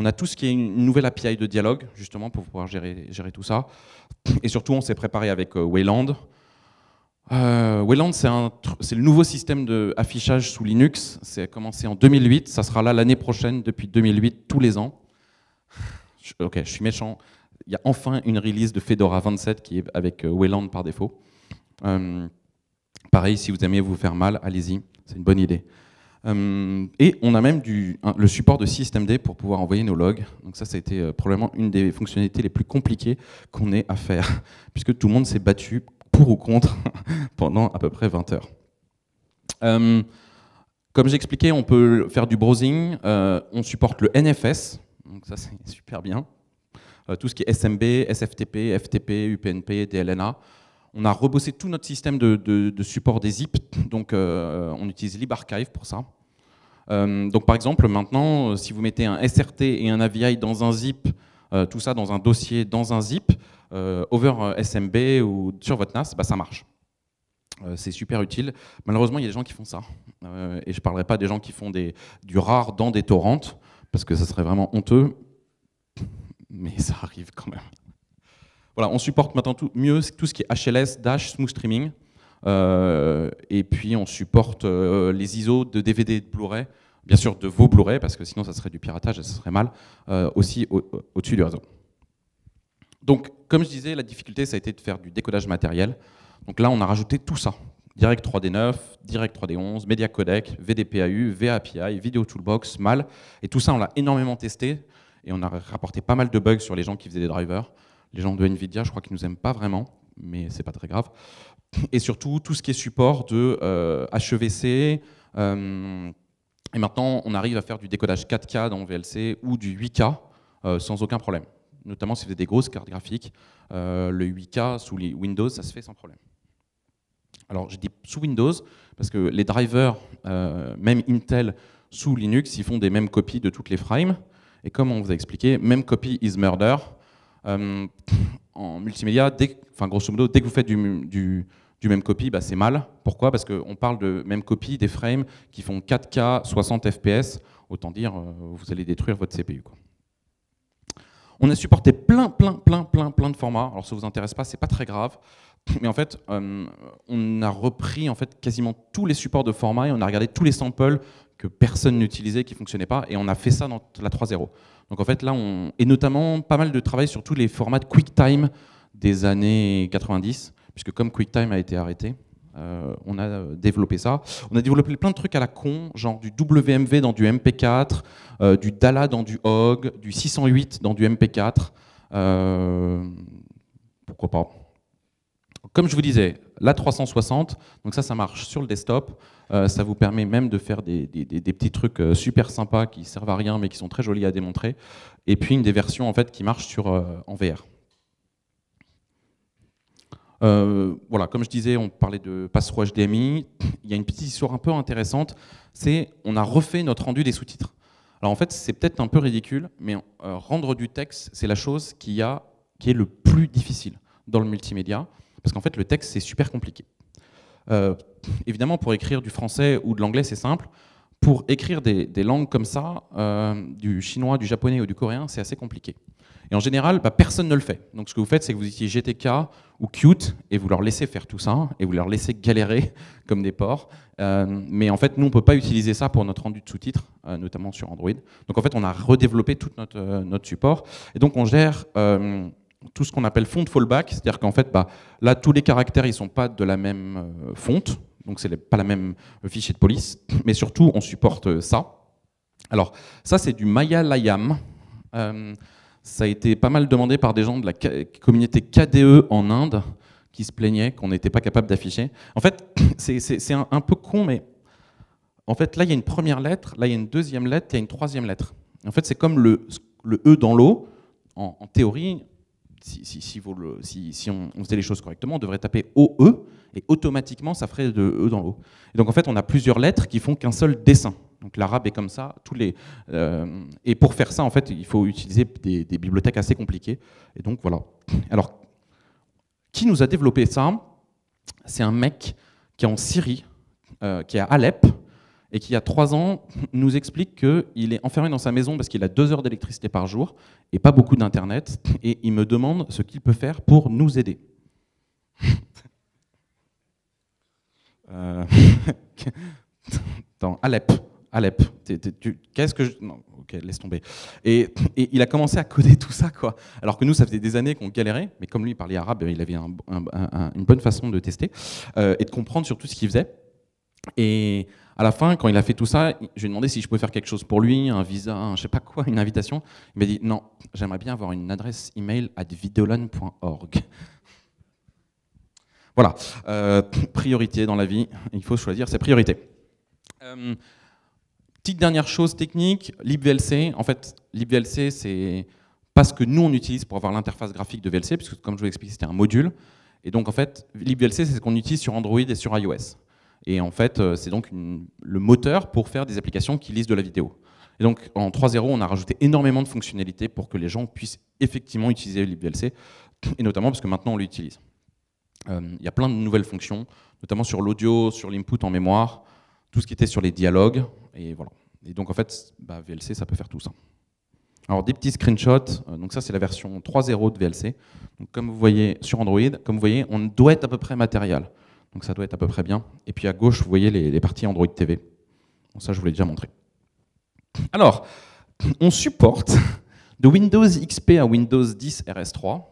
On a tout ce qui est une nouvelle API de dialogue, justement, pour pouvoir gérer, tout ça. Et surtout, on s'est préparé avec Wayland. Wayland, c'est le nouveau système d'affichage sous Linux. C'est commencé en 2008. Ça sera là l'année prochaine, depuis 2008, tous les ans. Ok, je suis méchant. Il y a enfin une release de Fedora 27 qui est avec euh, Wayland par défaut. Euh, pareil, si vous aimez vous faire mal, allez-y, c'est une bonne idée. Euh, et on a même le support de systemd pour pouvoir envoyer nos logs. Donc ça, ça a été probablement une des fonctionnalités les plus compliquées qu'on ait à faire, puisque tout le monde s'est battu pour ou contre pendant à peu près 20 heures. comme j'expliquais, on peut faire du browsing. on supporte le NFS, donc ça c'est super bien. Euh, tout ce qui est SMB, SFTP, FTP, UPnP, DLNA. On a rebossé tout notre système de, support des zip, donc euh, on utilise libarchive pour ça. Euh, donc par exemple, maintenant, si vous mettez un SRT et un AVI dans un zip, tout ça dans un dossier, dans un zip, over SMB ou sur votre NAS, bah, ça marche. c'est super utile. Malheureusement, il y a des gens qui font ça. et je ne parlerai pas des gens qui font du rare dans des torrents, parce que ça serait vraiment honteux mais ça arrive quand même. On supporte maintenant mieux tout ce qui est HLS, Dash, Smooth Streaming. Euh, et puis on supporte euh, les ISO de DVD et de Blu-ray, bien sûr de vos Blu-ray, parce que sinon ça serait du piratage et ça serait mal, euh, aussi au-dessus du réseau. Donc, comme je disais, la difficulté, ça a été de faire du décodage matériel. Donc là, on a rajouté tout ça. Direct 3D9, Direct 3D11, Media Codec, VDPAU, VAPI, Video Toolbox, MAL. Et tout ça, on l'a énormément testé et on a rapporté pas mal de bugs sur les gens qui faisaient des drivers. Les gens de Nvidia, je crois qu'ils nous aiment pas vraiment, mais c'est pas très grave. Et surtout tout ce qui est support de HEVC. Euh, euh, et maintenant, on arrive à faire du décodage 4K dans VLC ou du 8K euh, sans aucun problème. Notamment si vous avez des grosses cartes graphiques, le 8K sous Windows, ça se fait sans problème. Alors, j'ai dit sous Windows parce que les drivers, même Intel sous Linux, ils font des mêmes copies de toutes les frames. Et comme on vous a expliqué, même copy is murder. Euh, en multimédia, dès, enfin, que vous faites du, même copy, bah, c'est mal. Pourquoi? Parce qu'on parle de même copy des frames qui font 4K 60 FPS. Autant dire, euh, vous allez détruire votre CPU. On a supporté plein, plein, plein, plein, plein de formats. Alors ça vous intéresse pas, c'est pas très grave. Mais en fait, euh, on a repris en fait quasiment tous les supports de format et on a regardé tous les samples que personne n'utilisait, qui ne fonctionnait pas, et on a fait ça dans la 3.0. Donc en fait là, on... et notamment pas mal de travail sur tous les formats de QuickTime des années 90, puisque comme QuickTime a été arrêté, euh, on a développé ça. On a développé plein de trucs à la con, genre du WMV dans du MP4, euh, du DALA dans du HOG, du 608 dans du MP4. Euh, pourquoi pas Comme je vous disais, la 360, donc ça, ça marche sur le desktop. Euh, ça vous permet même de faire des, petits trucs euh, super sympas qui servent à rien mais qui sont très jolis à démontrer. Et puis une des versions en fait qui marche sur, euh, en VR. voilà, comme je disais, on parlait de passe-through HDMI. Il y a une petite histoire un peu intéressante, c'est on a refait notre rendu des sous-titres. Alors en fait, c'est peut-être un peu ridicule, mais rendre du texte, c'est la chose qui, qui est le plus difficile dans le multimédia, parce qu'en fait, le texte, c'est super compliqué. Euh, évidemment, pour écrire du français ou de l'anglais, c'est simple. Pour écrire des, langues comme ça, euh, du chinois, du japonais ou du coréen, c'est assez compliqué. Et en général, bah, personne ne le fait. Donc ce que vous faites, c'est que vous utilisez GTK ou Qt et vous leur laissez faire tout ça et vous leur laissez galérer comme des porcs. Euh, mais en fait, nous, on ne peut pas utiliser ça pour notre rendu de sous-titres, notamment sur Android. Donc en fait, on a redéveloppé tout notre, notre support. Et donc on gère tout ce qu'on appelle font fallback, c'est-à-dire qu'en fait, bah, là, tous les caractères, ils sont pas de la même euh, fonte, donc c'est pas la même fichier de police, mais surtout, on supporte euh, ça. Alors, ça, c'est du Maya Layam. Euh, ça a été pas mal demandé par des gens de la communauté KDE en Inde qui se plaignaient qu'on n'était pas capable d'afficher. En fait, c'est un, peu con, mais en fait, là, il y a une première lettre, là, il y a une deuxième lettre, il y a une troisième lettre. En fait, c'est comme le, E dans l'eau. En, théorie, si, on, faisait les choses correctement, on devrait taper OE et automatiquement ça ferait de E dans l'eau. Donc en fait, on a plusieurs lettres qui font qu'un seul dessin. Donc l'arabe est comme ça, tous les, euh, et pour faire ça, en fait, il faut utiliser des, bibliothèques assez compliquées. Et donc voilà. Alors, qui nous a développé ça? C'est un mec qui est en Syrie, euh, qui est à Alep, et qui, il y a trois ans, nous explique qu'il est enfermé dans sa maison parce qu'il a deux heures d'électricité par jour et pas beaucoup d'Internet, et il me demande ce qu'il peut faire pour nous aider. euh... Attends, Alep. Alep. Qu'est-ce que je... Non, ok, laisse tomber. Et, il a commencé à coder tout ça, quoi. Alors que nous, ça faisait des années qu'on galérait, mais comme lui il parlait arabe, il avait une bonne façon de tester euh, et de comprendre surtout ce qu'il faisait. Et à la fin, quand il a fait tout ça, je lui ai demandé si je pouvais faire quelque chose pour lui, un visa, un je sais pas quoi, une invitation. Il m'a dit non, j'aimerais bien avoir une adresse email à videolan.org. Voilà, euh, priorité dans la vie, il faut choisir ses priorités. Euh, petite dernière chose technique, libVLC. En fait, libVLC, c'est pas ce que nous on utilise pour avoir l'interface graphique de VLC, puisque comme je vous l'ai expliqué, c'était un module. Et donc en fait, libVLC, c'est ce qu'on utilise sur Android et sur iOS. Et en fait, euh, c'est donc le moteur pour faire des applications qui lisent de la vidéo. Et donc en 3.0, on a rajouté énormément de fonctionnalités pour que les gens puissent effectivement utiliser libVLC, et notamment parce que maintenant on l'utilise. Euh, il y a plein de nouvelles fonctions, notamment sur l'audio, sur l'input en mémoire, tout ce qui était sur les dialogues. Et voilà. Et donc en fait, bah, VLC, ça peut faire tout ça. Alors des petits screenshots, euh, donc ça c'est la version 3.0 de VLC. Donc, comme vous voyez sur Android, comme vous voyez, on doit être à peu près matériel. Donc ça doit être à peu près bien. Et puis à gauche, vous voyez les, parties Android TV. Ça je vous l'ai déjà montré. Alors, on supporte de Windows XP à Windows 10 RS3,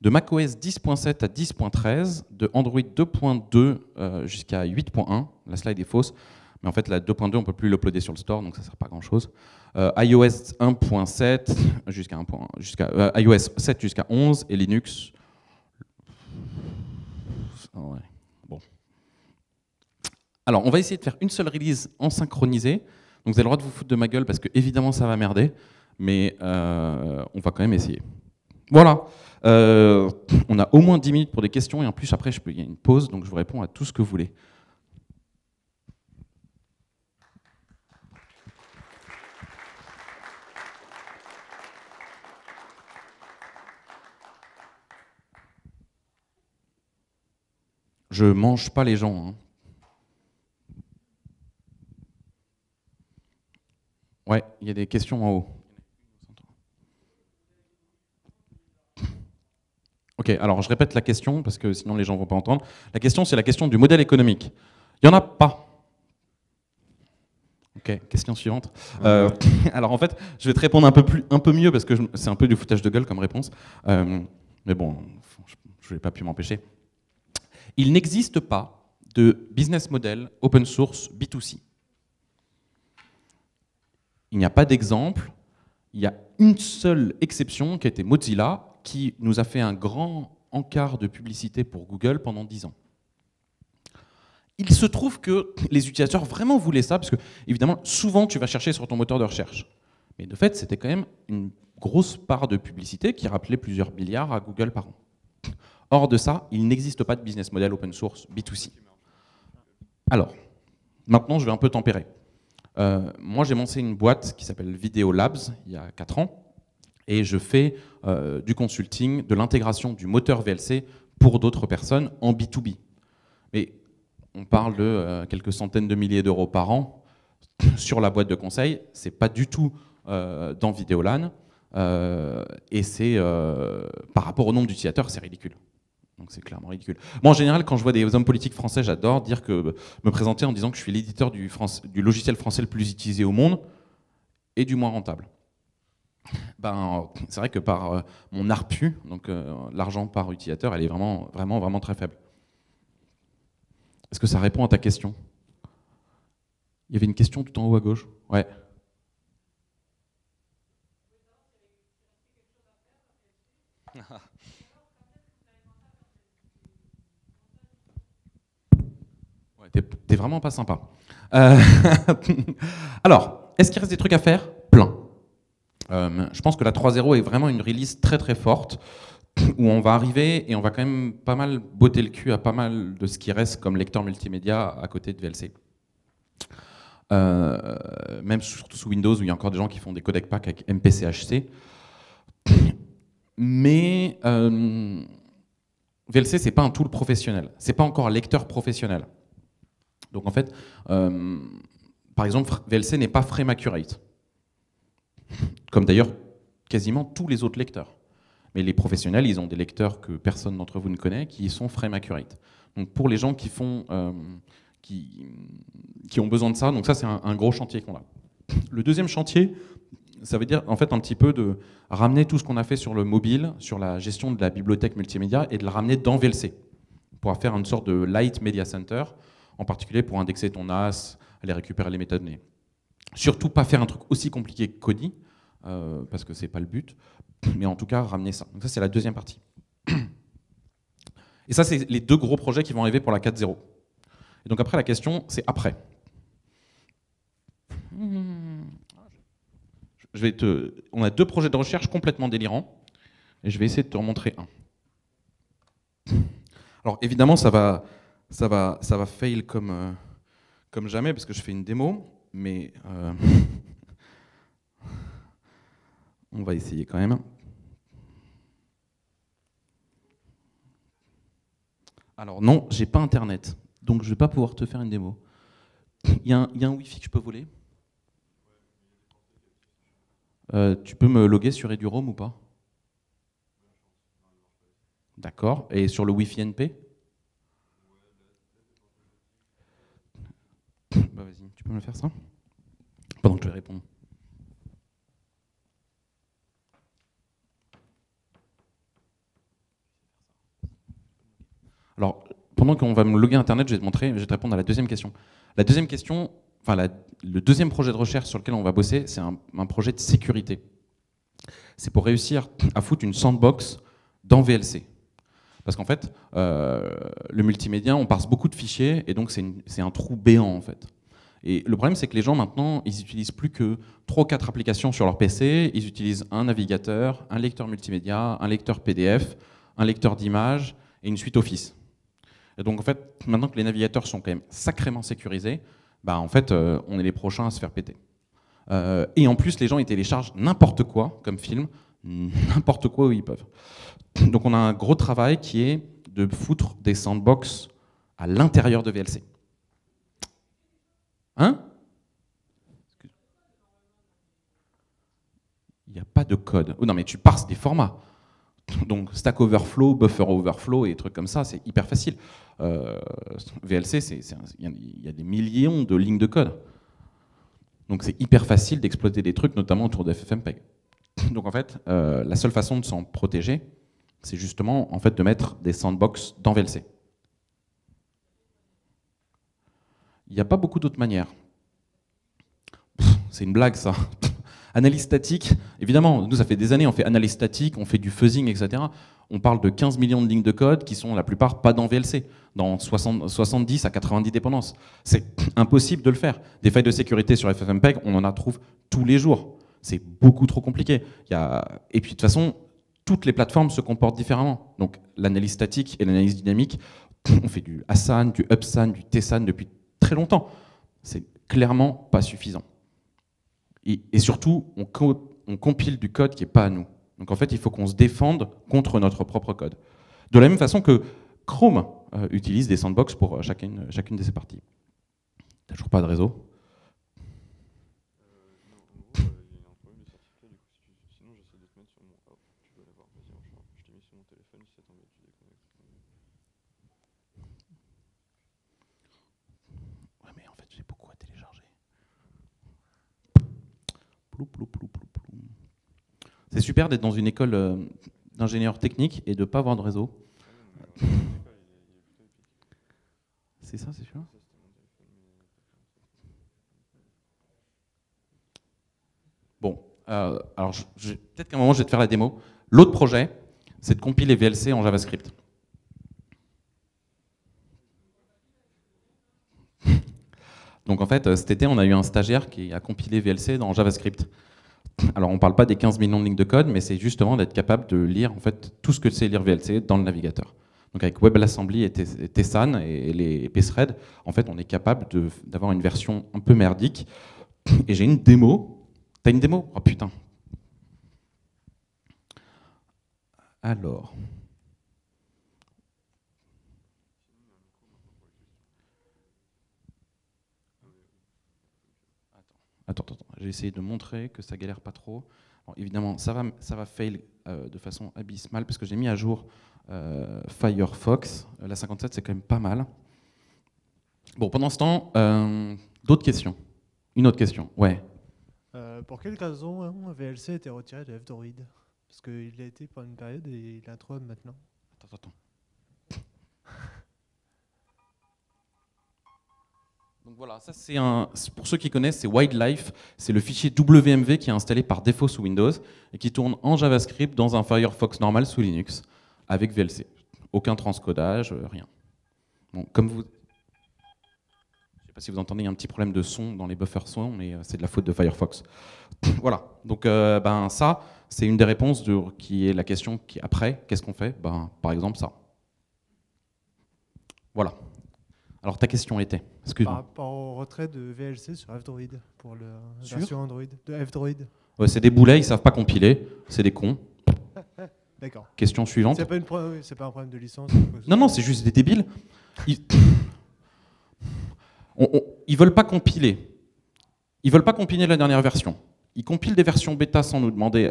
de macOS 10.7 à 10.13, de Android 2.2 euh, jusqu'à 8.1. La slide est fausse, mais en fait la 2.2 on peut plus l'uploader sur le store, donc ça sert pas à grand chose. Euh, iOS 1.7 jusqu'à jusqu'à euh, iOS 7 jusqu'à 11 et Linux. Alors on va essayer de faire une seule release en synchronisé. Donc vous avez le droit de vous foutre de ma gueule parce que évidemment ça va merder, mais on va quand même essayer. Voilà. Euh, on a au moins 10 minutes pour des questions et en plus après il y a une pause, donc je vous réponds à tout ce que vous voulez. Je mange pas les gens. Hein. Ouais, il y a des questions en haut. Ok, alors je répète la question parce que sinon les gens ne vont pas entendre. La question, c'est la question du modèle économique. Il n'y en a pas. Ok, question suivante. Euh, alors en fait, je vais te répondre un peu, plus, un peu mieux parce que c'est un peu du foutage de gueule comme réponse. Euh, mais bon, je n'ai pas pu m'empêcher. Il n'existe pas de business model open source B2C. Il n'y a pas d'exemple. Il y a une seule exception qui a été Mozilla qui nous a fait un grand encart de publicité pour Google pendant 10 ans. Il se trouve que les utilisateurs vraiment voulaient ça, parce que évidemment, souvent tu vas chercher sur ton moteur de recherche. Mais de fait, c'était quand même une grosse part de publicité qui rappelait plusieurs milliards à Google par an. Hors de ça, il n'existe pas de business model open source B2C. Alors, maintenant je vais un peu tempérer. Euh, moi j'ai lancé une boîte qui s'appelle Video Labs il y a 4 ans et je fais euh, du consulting, de l'intégration du moteur VLC pour d'autres personnes en B2B. Mais on parle de euh, quelques centaines de milliers d'euros par an sur la boîte de conseil, c'est pas du tout dans Videolan, et c'est par rapport au nombre d'utilisateurs, c'est ridicule. Donc c'est clairement ridicule. Moi, en général, quand je vois des hommes politiques français, j'adore dire que me présenter en disant que je suis l'éditeur du, logiciel français le plus utilisé au monde et du moins rentable ben, c'est vrai que par euh, mon ARPU, donc euh, l'argent par utilisateur, elle est vraiment, vraiment, vraiment très faible. Est-ce que ça répond à ta question? Il y avait une question tout en haut à gauche? Ouais. T'es vraiment pas sympa. Euh, alors, est-ce qu'il reste des trucs à faire? Plein. Euh, je pense que la 3.0 est vraiment une release très très forte où on va arriver et on va quand même pas mal botter le cul à pas mal de ce qui reste comme lecteur multimédia à côté de VLC. Euh, même surtout sous Windows où il y a encore des gens qui font des codec packs avec MPCHC. Mais euh, VLC, c'est pas un tool professionnel. C'est pas encore un lecteur professionnel. Donc en fait, euh, par exemple, VLC n'est pas frame. Comme d'ailleurs quasiment tous les autres lecteurs. Mais les professionnels, ils ont des lecteurs que personne d'entre vous ne connaît, qui sont frame. Donc pour les gens qui font, euh, qui, qui, ont besoin de ça, donc ça c'est un, gros chantier qu'on a. Le deuxième chantier, ça veut dire en fait un petit peu de ramener tout ce qu'on a fait sur le mobile, sur la gestion de la bibliothèque multimédia, et de le ramener dans VLC, pour faire une sorte de light media center, en particulier pour indexer ton NAS, aller récupérer les métadonnées. Surtout pas faire un truc aussi compliqué que Kodi, euh, parce que c'est pas le but, mais en tout cas ramener ça. Donc ça c'est la deuxième partie. Et ça c'est les deux gros projets qui vont arriver pour la 4.0. Et donc après la question c'est après. Je vais te... On a deux projets de recherche complètement délirants, et je vais essayer de te remontrer un. Alors évidemment ça va, ça va, ça va fail comme, euh, comme jamais parce que je fais une démo, mais euh, on va essayer quand même. Alors non, j'ai pas internet, donc je vais pas pouvoir te faire une démo. Il y, a un, il wifi que je peux voler? Euh, Tu peux me loguer sur EduRoam ou pas? D'accord. Et sur le Wi-Fi NP Bah vas-y, tu peux me faire ça Pendant que je vais répondre. Alors, pendant qu'on va me loguer Internet, je vais te montrer, je vais te répondre à la deuxième question. La deuxième question, enfin le deuxième projet de recherche sur lequel on va bosser, c'est un, projet de sécurité. C'est pour réussir à foutre une sandbox dans VLC. Parce qu'en fait, euh, le multimédia, on parse beaucoup de fichiers, et donc c'est un trou béant en fait. Et le problème, c'est que les gens maintenant, ils utilisent plus que 3 ou 4 applications sur leur PC. Ils utilisent un navigateur, un lecteur multimédia, un lecteur PDF, un lecteur d'images et une suite Office. Et donc en fait, maintenant que les navigateurs sont quand même sacrément sécurisés, bah, en fait, euh, on est les prochains à se faire péter. Euh, et en plus, les gens ils téléchargent n'importe quoi comme film, n'importe quoi où ils peuvent. Donc on a un gros travail qui est de foutre des sandbox à l'intérieur de VLC. Hein? Il n'y a pas de code. Oh non, mais tu parses des formats. Donc Stack Overflow, Buffer Overflow et trucs comme ça, c'est hyper facile. Euh, VLC, il y a des millions de lignes de code. Donc c'est hyper facile d'exploiter des trucs, notamment autour de FFmpeg. Donc en fait, euh, la seule façon de s'en protéger, c'est justement en fait de mettre des sandbox dans VLC. Il n'y a pas beaucoup d'autres manières. C'est une blague ça. Analyse statique, évidemment, nous ça fait des années, on fait analyse statique, on fait du fuzzing, etc. On parle de 15 millions de lignes de code qui sont la plupart pas dans VLC, dans 70 à 90 dépendances. C'est impossible de le faire. Des failles de sécurité sur FFmpeg, on en a trouve tous les jours. C'est beaucoup trop compliqué. Et puis de toute façon, toutes les plateformes se comportent différemment. Donc l'analyse statique et l'analyse dynamique, on fait du ASAN, du UPSAN, du TSAN depuis très longtemps. C'est clairement pas suffisant. Et, surtout, on, compile du code qui n'est pas à nous. Donc en fait, il faut qu'on se défende contre notre propre code. De la même façon que Chrome euh, utilise des sandbox pour euh, chacune, chacune de ses parties. T'as toujours pas de réseau C'est super d'être dans une école euh, d'ingénieur technique et de ne pas avoir de réseau. C'est ça, c'est sûr Bon, euh, alors peut-être qu'à un moment je vais te faire la démo. L'autre projet, c'est de compiler VLC en JavaScript. Donc en fait, cet été, on a eu un stagiaire qui a compilé VLC dans JavaScript. Alors on ne parle pas des 15 millions de lignes de code, mais c'est justement d'être capable de lire en fait tout ce que c'est lire VLC dans le navigateur. Donc avec WebAssembly et Tessan et les PSRED, en fait, on est capable d'avoir une version un peu merdique. Et j'ai une démo. T'as une démo? Oh putain. Alors. Attends, attends, j'ai essayé de montrer que ça galère pas trop. évidemment, ça va, ça va fail euh, de façon abyssale parce que j'ai mis à jour euh, Firefox. La 57, c'est quand même pas mal. Bon, pendant ce temps, d'autres questions Une autre question, ouais.
pour quelle raison hein, VLC a été retiré de F-Droid Parce qu'il a été pendant une période et il est introuvable maintenant.
Attends, attends. Donc voilà, ça c'est un, pour ceux qui connaissent, c'est Wildlife, c'est le fichier WMV qui est installé par défaut sous Windows et qui tourne en JavaScript dans un Firefox normal sous Linux avec VLC. Aucun transcodage, euh, rien. Bon, comme vous, pas si vous entendez, il y a un petit problème de son dans les buffers son, mais euh, c'est de la faute de Firefox. voilà. Donc euh, ben ça, c'est une des réponses qui est la question qui après, qu'est-ce qu'on fait? Ben par exemple ça. Voilà. Alors ta question était
Par rapport au retrait de VLC sur F-Droid, pour la version Android, de F-Droid.
Ouais, c'est des boulets, ils savent pas compiler, c'est des cons.
D'accord.
Question suivante.
C'est pas, pas, un problème de licence
Non, non, c'est juste des débiles. Ils... Ils veulent pas compiler. Ils veulent pas compiler la dernière version. Ils compilent des versions bêta sans nous demander.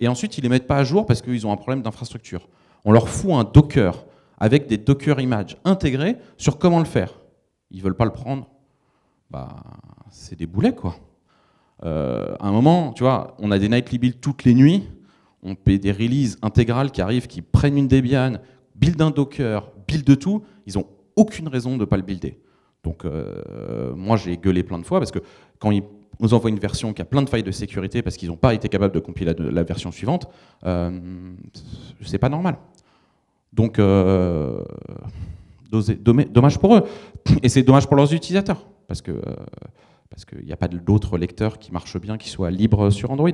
Et ensuite, ils les mettent pas à jour parce qu'ils ont un problème d'infrastructure. On leur fout un Docker avec des Docker images intégrés sur comment le faire. Ils veulent pas le prendre. Bah, c'est des boulets, quoi. Euh, à un moment, tu vois, on a des nightly builds toutes les nuits, on paie des releases intégrales qui arrivent, qui prennent une Debian, build un Docker, build de tout, ils ont aucune raison de ne pas le builder. Donc euh, moi j'ai gueulé plein de fois parce que quand ils nous envoient une version qui a plein de failles de sécurité parce qu'ils n'ont pas été capables de compiler la, version suivante, euh, c'est pas normal. Donc, euh, dommage pour eux. Et c'est dommage pour leurs utilisateurs, euh, parce qu'il n'y a pas d'autres lecteurs qui marchent bien, qui soient libres sur Android.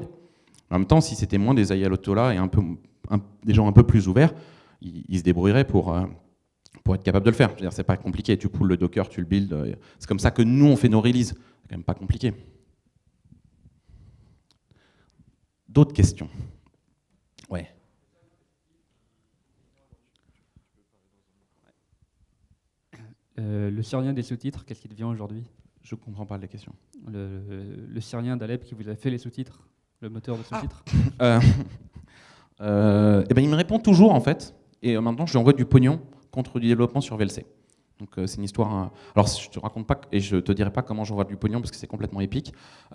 En même temps, si c'était moins des Ayalotola et un peu, des gens un peu plus ouverts, ils, se débrouilleraient pour, euh, pour être capables de le faire. C'est pas compliqué. Tu poules le Docker, tu le builds. C'est comme ça que nous, on fait nos releases. C'est quand même pas compliqué. D'autres questions? Ouais.
Euh, le Syrien des sous-titres, qu'est-ce qu'il devient aujourd'hui?
Je ne comprends pas la question.
Le, Syrien d'Alep qui vous a fait les sous-titres, le moteur de sous-titres?
Ah. euh, euh, eh ben, Il me répond toujours en fait. Et maintenant, je lui envoie du pognon contre du développement sur VLC. Donc c'est une histoire. Alors je te raconte pas et je te dirai pas comment j'envoie du pognon parce que c'est complètement épique.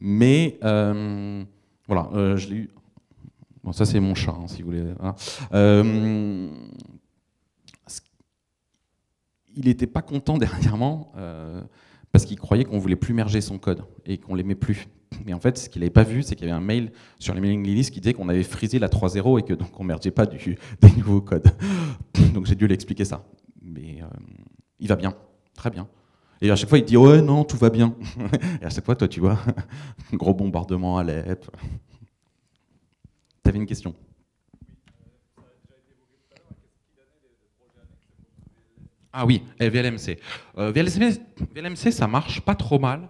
mais voilà, je l'ai eu. Bon, ça c'est mon chat, hein, si vous voulez il n'était pas content dernièrement euh, parce qu'il croyait qu'on voulait plus merger son code et qu'on l'aimait plus. Mais en fait, ce qu'il n'avait pas vu, c'est qu'il y avait un mail sur les mailing lists qui disait qu'on avait frisé la 3.0 et que donc on mergeait pas du, des nouveaux codes. donc j'ai dû lui expliquer ça. Mais euh, il va bien, très bien. Et à chaque fois, il dit ouais non, tout va bien. et à chaque fois, toi, tu vois, gros bombardement à Alep. T'avais une question Ah oui, et VLMC. Euh, VLMC, ça marche pas trop mal,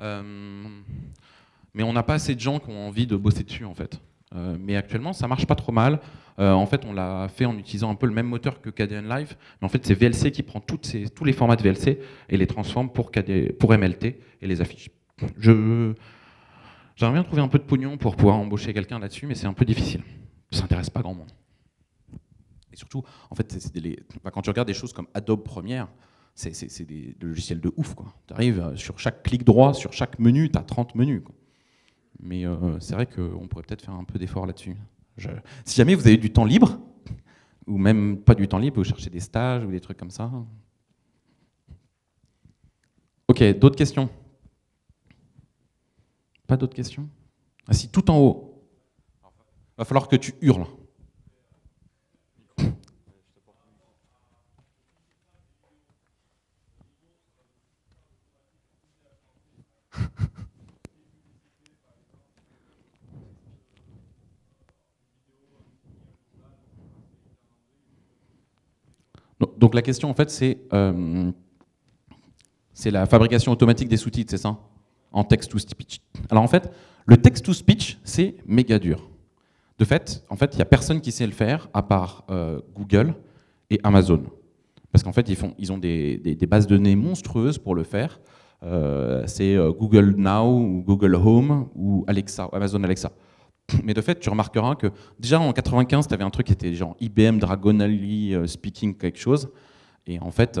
euh, mais on n'a pas assez de gens qui ont envie de bosser dessus en fait. Euh, mais actuellement, ça marche pas trop mal. en fait, on l'a fait en utilisant un peu le même moteur que KDN Live, mais en fait, c'est VLC qui prend toutes ces, tous les formats de VLC et les transforme pour, pour MLT et les affiche. Je, j'aimerais bien trouver un peu de pognon pour pouvoir embaucher quelqu'un là-dessus, mais c'est un peu difficile. Ça n'intéresse pas grand monde surtout, en fait, quand tu regardes des choses comme Adobe Premiere, c'est des, logiciels de ouf. Tu arrives euh, sur chaque clic droit, sur chaque menu, tu as 30 menus. Mais euh, c'est vrai qu'on pourrait peut-être faire un peu d'effort là-dessus. Si jamais vous avez du temps libre, ou même pas du temps libre, vous cherchez des stages ou des trucs comme ça. Ok, d'autres questions? Pas d'autres questions? Ah si, tout en haut. Va falloir que tu hurles. Donc la question en fait c'est euh, c'est la fabrication automatique des sous-titres, c'est ça? En text-to-speech. Alors en fait, le text-to-speech c'est méga dur. De fait, en fait, il n'y a personne qui sait le faire à part euh, Google et Amazon. Parce qu'en fait, ils, ont des, bases de données monstrueuses pour le faire. euh, c'est Google Now ou Google Home ou Alexa, Amazon Alexa. Mais de fait, tu remarqueras que déjà en 95, tu avais un truc qui était genre IBM Dragonally euh, Speaking quelque chose. Et en fait,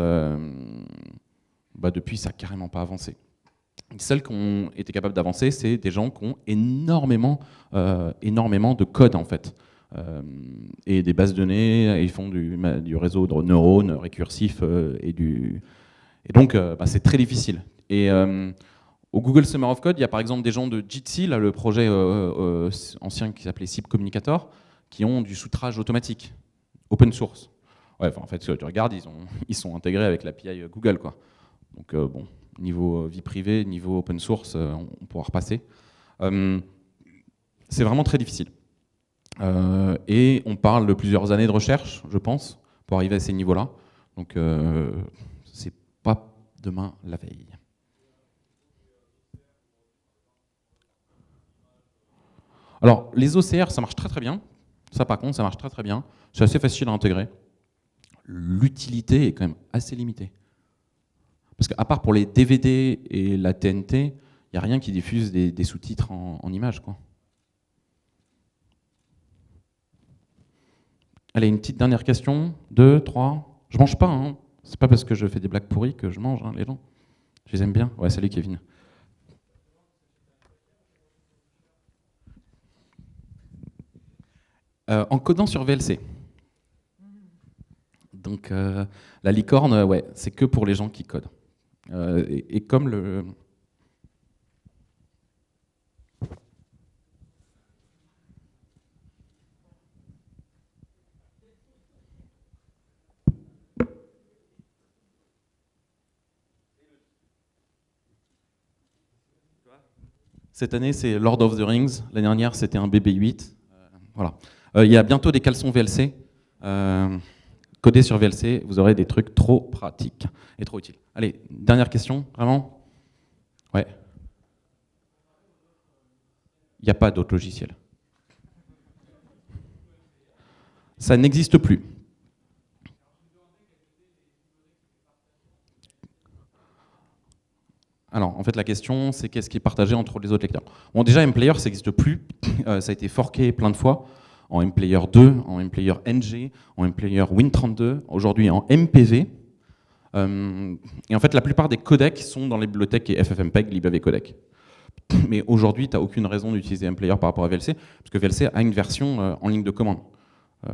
bah depuis, ça n'a carrément pas avancé. Celles qui ont été capables d'avancer, c'est des gens qui ont énormément, énormément de code en fait. et des bases de données, ils font du, du réseau de neurones récursifs et du. Et donc, bah, c'est très difficile. Et euh, au Google Summer of Code, il y a par exemple des gens de Jitsi, là, le projet euh, euh, ancien qui s'appelait SIP Communicator, qui ont du soutrage automatique, open source. Ouais, en fait, tu regardes, ils sont intégrés avec l'API Google. Quoi. Donc, bon, niveau vie privée, niveau open source, on pourra repasser. c'est vraiment très difficile. et on parle de plusieurs années de recherche, je pense, pour arriver à ces niveaux-là. Donc, c'est pas demain la veille. Alors, les OCR, ça marche très très bien. Ça, par contre, ça marche très très bien. C'est assez facile à intégrer. L'utilité est quand même assez limitée. Parce qu'à part pour les DVD et la TNT, il n'y a rien qui diffuse des, sous-titres en, images. Quoi. Allez, une petite dernière question. Deux, trois. Je mange pas. Hein. C'est pas parce que je fais des blagues pourries que je mange, hein, les gens. Je les aime bien. Ouais, salut Kevin. Euh, en codant sur VLC. Donc euh, la licorne, euh, ouais, c'est que pour les gens qui codent. Et, comme le, Cette année, c'est Lord of the Rings. L'année dernière, c'était un BB-8. voilà. Euh, il y a bientôt des caleçons VLC. Euh, codés sur VLC, vous aurez des trucs trop pratiques et trop utiles. Allez, dernière question, vraiment Ouais. Il n'y a pas d'autre logiciel. Ça n'existe plus. Alors, en fait, la question, c'est qu'est-ce qui est partagé entre les autres lecteurs? Bon, déjà, MPlayer, ça n'existe plus. Euh, ça a été forqué plein de fois en MPlayer 2, en MPlayer NG, en MPlayer Win32, aujourd'hui en MPV. Euh, et en fait, la plupart des codecs sont dans les bibliothèques et FFmpeg, libAV codec. Mais aujourd'hui, tu n'as aucune raison d'utiliser MPlayer par rapport à VLC, parce que VLC a une version euh, en ligne de commande. Euh,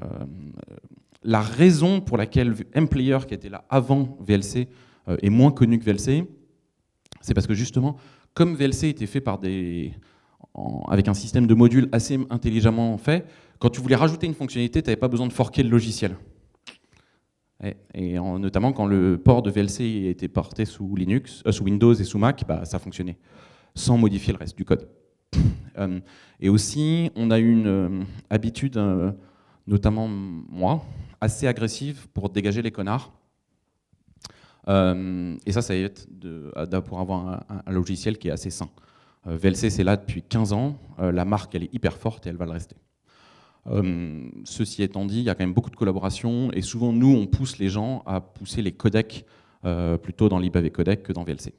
la raison pour laquelle MPlayer, qui était là avant VLC, est moins connu que VLC, c'est parce que justement, comme VLC était fait avec un système de modules assez intelligemment fait, quand tu voulais rajouter une fonctionnalité, tu n'avais pas besoin de forquer le logiciel. Et, notamment quand le port de VLC était porté sous Linux, euh, sous Windows et sous Mac, bah, ça fonctionnait sans modifier le reste du code. Euh, et aussi, on a une euh, habitude, notamment moi, assez agressive pour dégager les connards. et ça, ça être de, pour avoir un, logiciel qui est assez sain. VLC, c'est là depuis 15 ans. la marque, elle est hyper forte et elle va le rester. Euh, ceci étant dit, il y a quand même beaucoup de collaboration et souvent nous on pousse les gens à pousser les codecs euh, plutôt dans l'IPAV codec que dans VLC.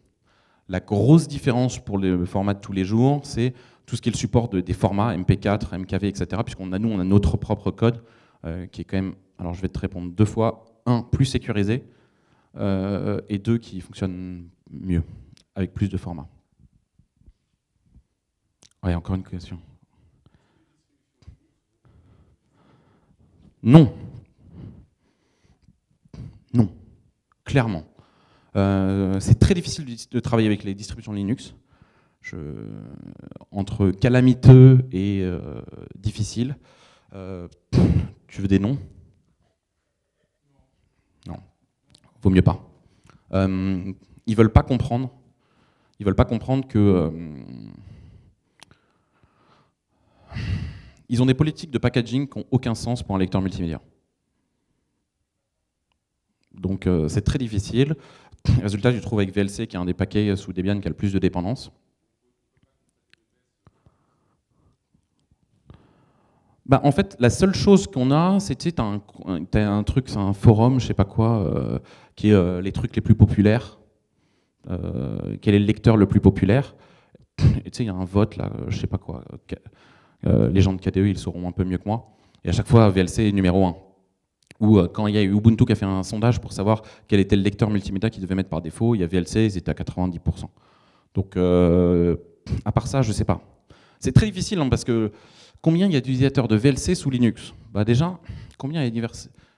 La grosse différence pour le format de tous les jours, c'est tout ce qui est le support de, des formats MP4, MKV, etc. Puisqu'on a nous on a notre propre code euh, qui est quand même, alors je vais te répondre deux fois, un plus sécurisé et deux qui fonctionne mieux avec plus de formats. Ouais, encore une question. Non. Non. Clairement. Euh, c'est très difficile de travailler avec les distributions Linux. entre calamiteux et euh, difficile. Euh, tu veux des noms? Non. Vaut mieux pas. ils veulent pas comprendre. Ils veulent pas comprendre que ils ont des politiques de packaging qui n'ont aucun sens pour un lecteur multimédia. Donc euh, c'est très difficile. Résultat, je trouve avec VLC, qui est un des paquets sous Debian qui a le plus de dépendance. Bah, en fait, la seule chose qu'on a, c'était un, truc, c'est un forum, je sais pas quoi, euh, qui est euh, les trucs les plus populaires. quel est le lecteur le plus populaire? Et tu sais, il y a un vote là, je sais pas quoi. Euh, les gens de KDE, ils sauront un peu mieux que moi. Et à chaque fois, VLC est numéro 1. Ou euh, quand il y a eu Ubuntu qui a fait un sondage pour savoir quel était le lecteur multimédia qu'ils devaient mettre par défaut, il y a VLC, ils étaient à 90%. Donc, à part ça, je sais pas. C'est très difficile hein, parce que combien il y a d'utilisateurs de VLC sous Linux? Bah Déjà, combien il, y a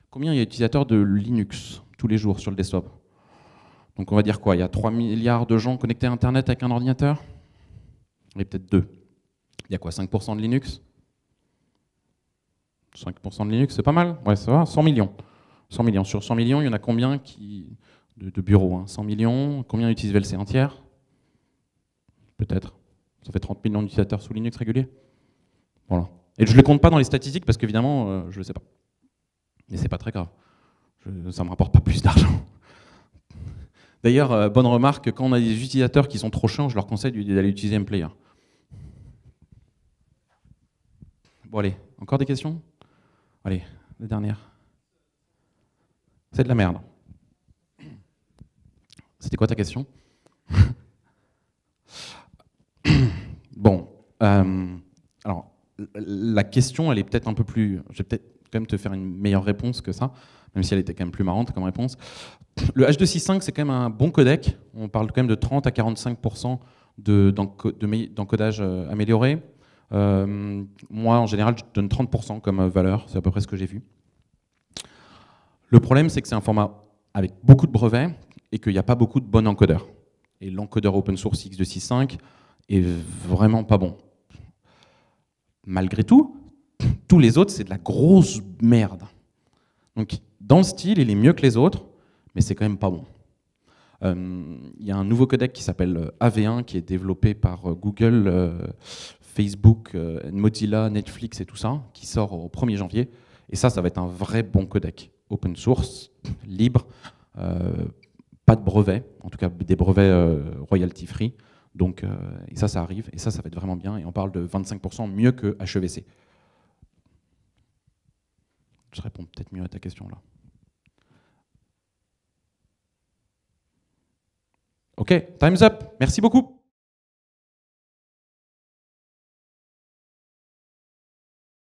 combien il y a d'utilisateurs de Linux tous les jours sur le desktop? Donc on va dire quoi? Il y a 3 milliards de gens connectés à Internet avec un ordinateur? Et peut-être deux. Il y a quoi 5% de Linux? 5% de Linux, c'est pas mal Ouais, ça va 100 millions. 100 millions. Sur 100 millions, il y en a combien qui de, bureaux 100 hein millions. Combien utilisent VLC entière Peut-être. Ça fait 30 millions d'utilisateurs sous Linux régulier. Voilà. Et je ne le compte pas dans les statistiques parce qu'évidemment, euh, je ne le sais pas. Mais c'est pas très grave. ça ne me rapporte pas plus d'argent. D'ailleurs, euh, bonne remarque, quand on a des utilisateurs qui sont trop chiants, je leur conseille d'aller utiliser MPlayer. Bon allez, encore des questions? Allez, la dernière. C'est de la merde. C'était quoi ta question? Bon, euh, alors la question, elle est peut-être un peu plus. Je vais peut-être quand même te faire une meilleure réponse que ça, même si elle était quand même plus marrante comme réponse. Le H265, c'est quand même un bon codec. On parle quand même de 30 à 45% d'encodage euh, amélioré. Euh, moi, en général, je donne 30% comme euh, valeur. C'est à peu près ce que j'ai vu. Le problème, c'est que c'est un format avec beaucoup de brevets et qu'il n'y a pas beaucoup de bons encodeurs. Et l'encodeur open source X265 est vraiment pas bon malgré tout, tous les autres, c'est de la grosse merde. Donc, dans le style, il est mieux que les autres, mais c'est quand même pas bon. Euh, il y a un nouveau codec qui s'appelle euh, AV1 qui est développé par Google, Facebook, Mozilla, Netflix et tout ça, qui sort au 1er janvier. Et ça, ça va être un vrai bon codec. Open source, libre, pas de brevets, en tout cas des brevets royalty free. Donc, euh, et ça, ça arrive, et ça, ça va être vraiment bien, et on parle de 25% mieux que HEVC. Je réponds peut-être mieux à ta question là. Ok, time's up. Merci beaucoup.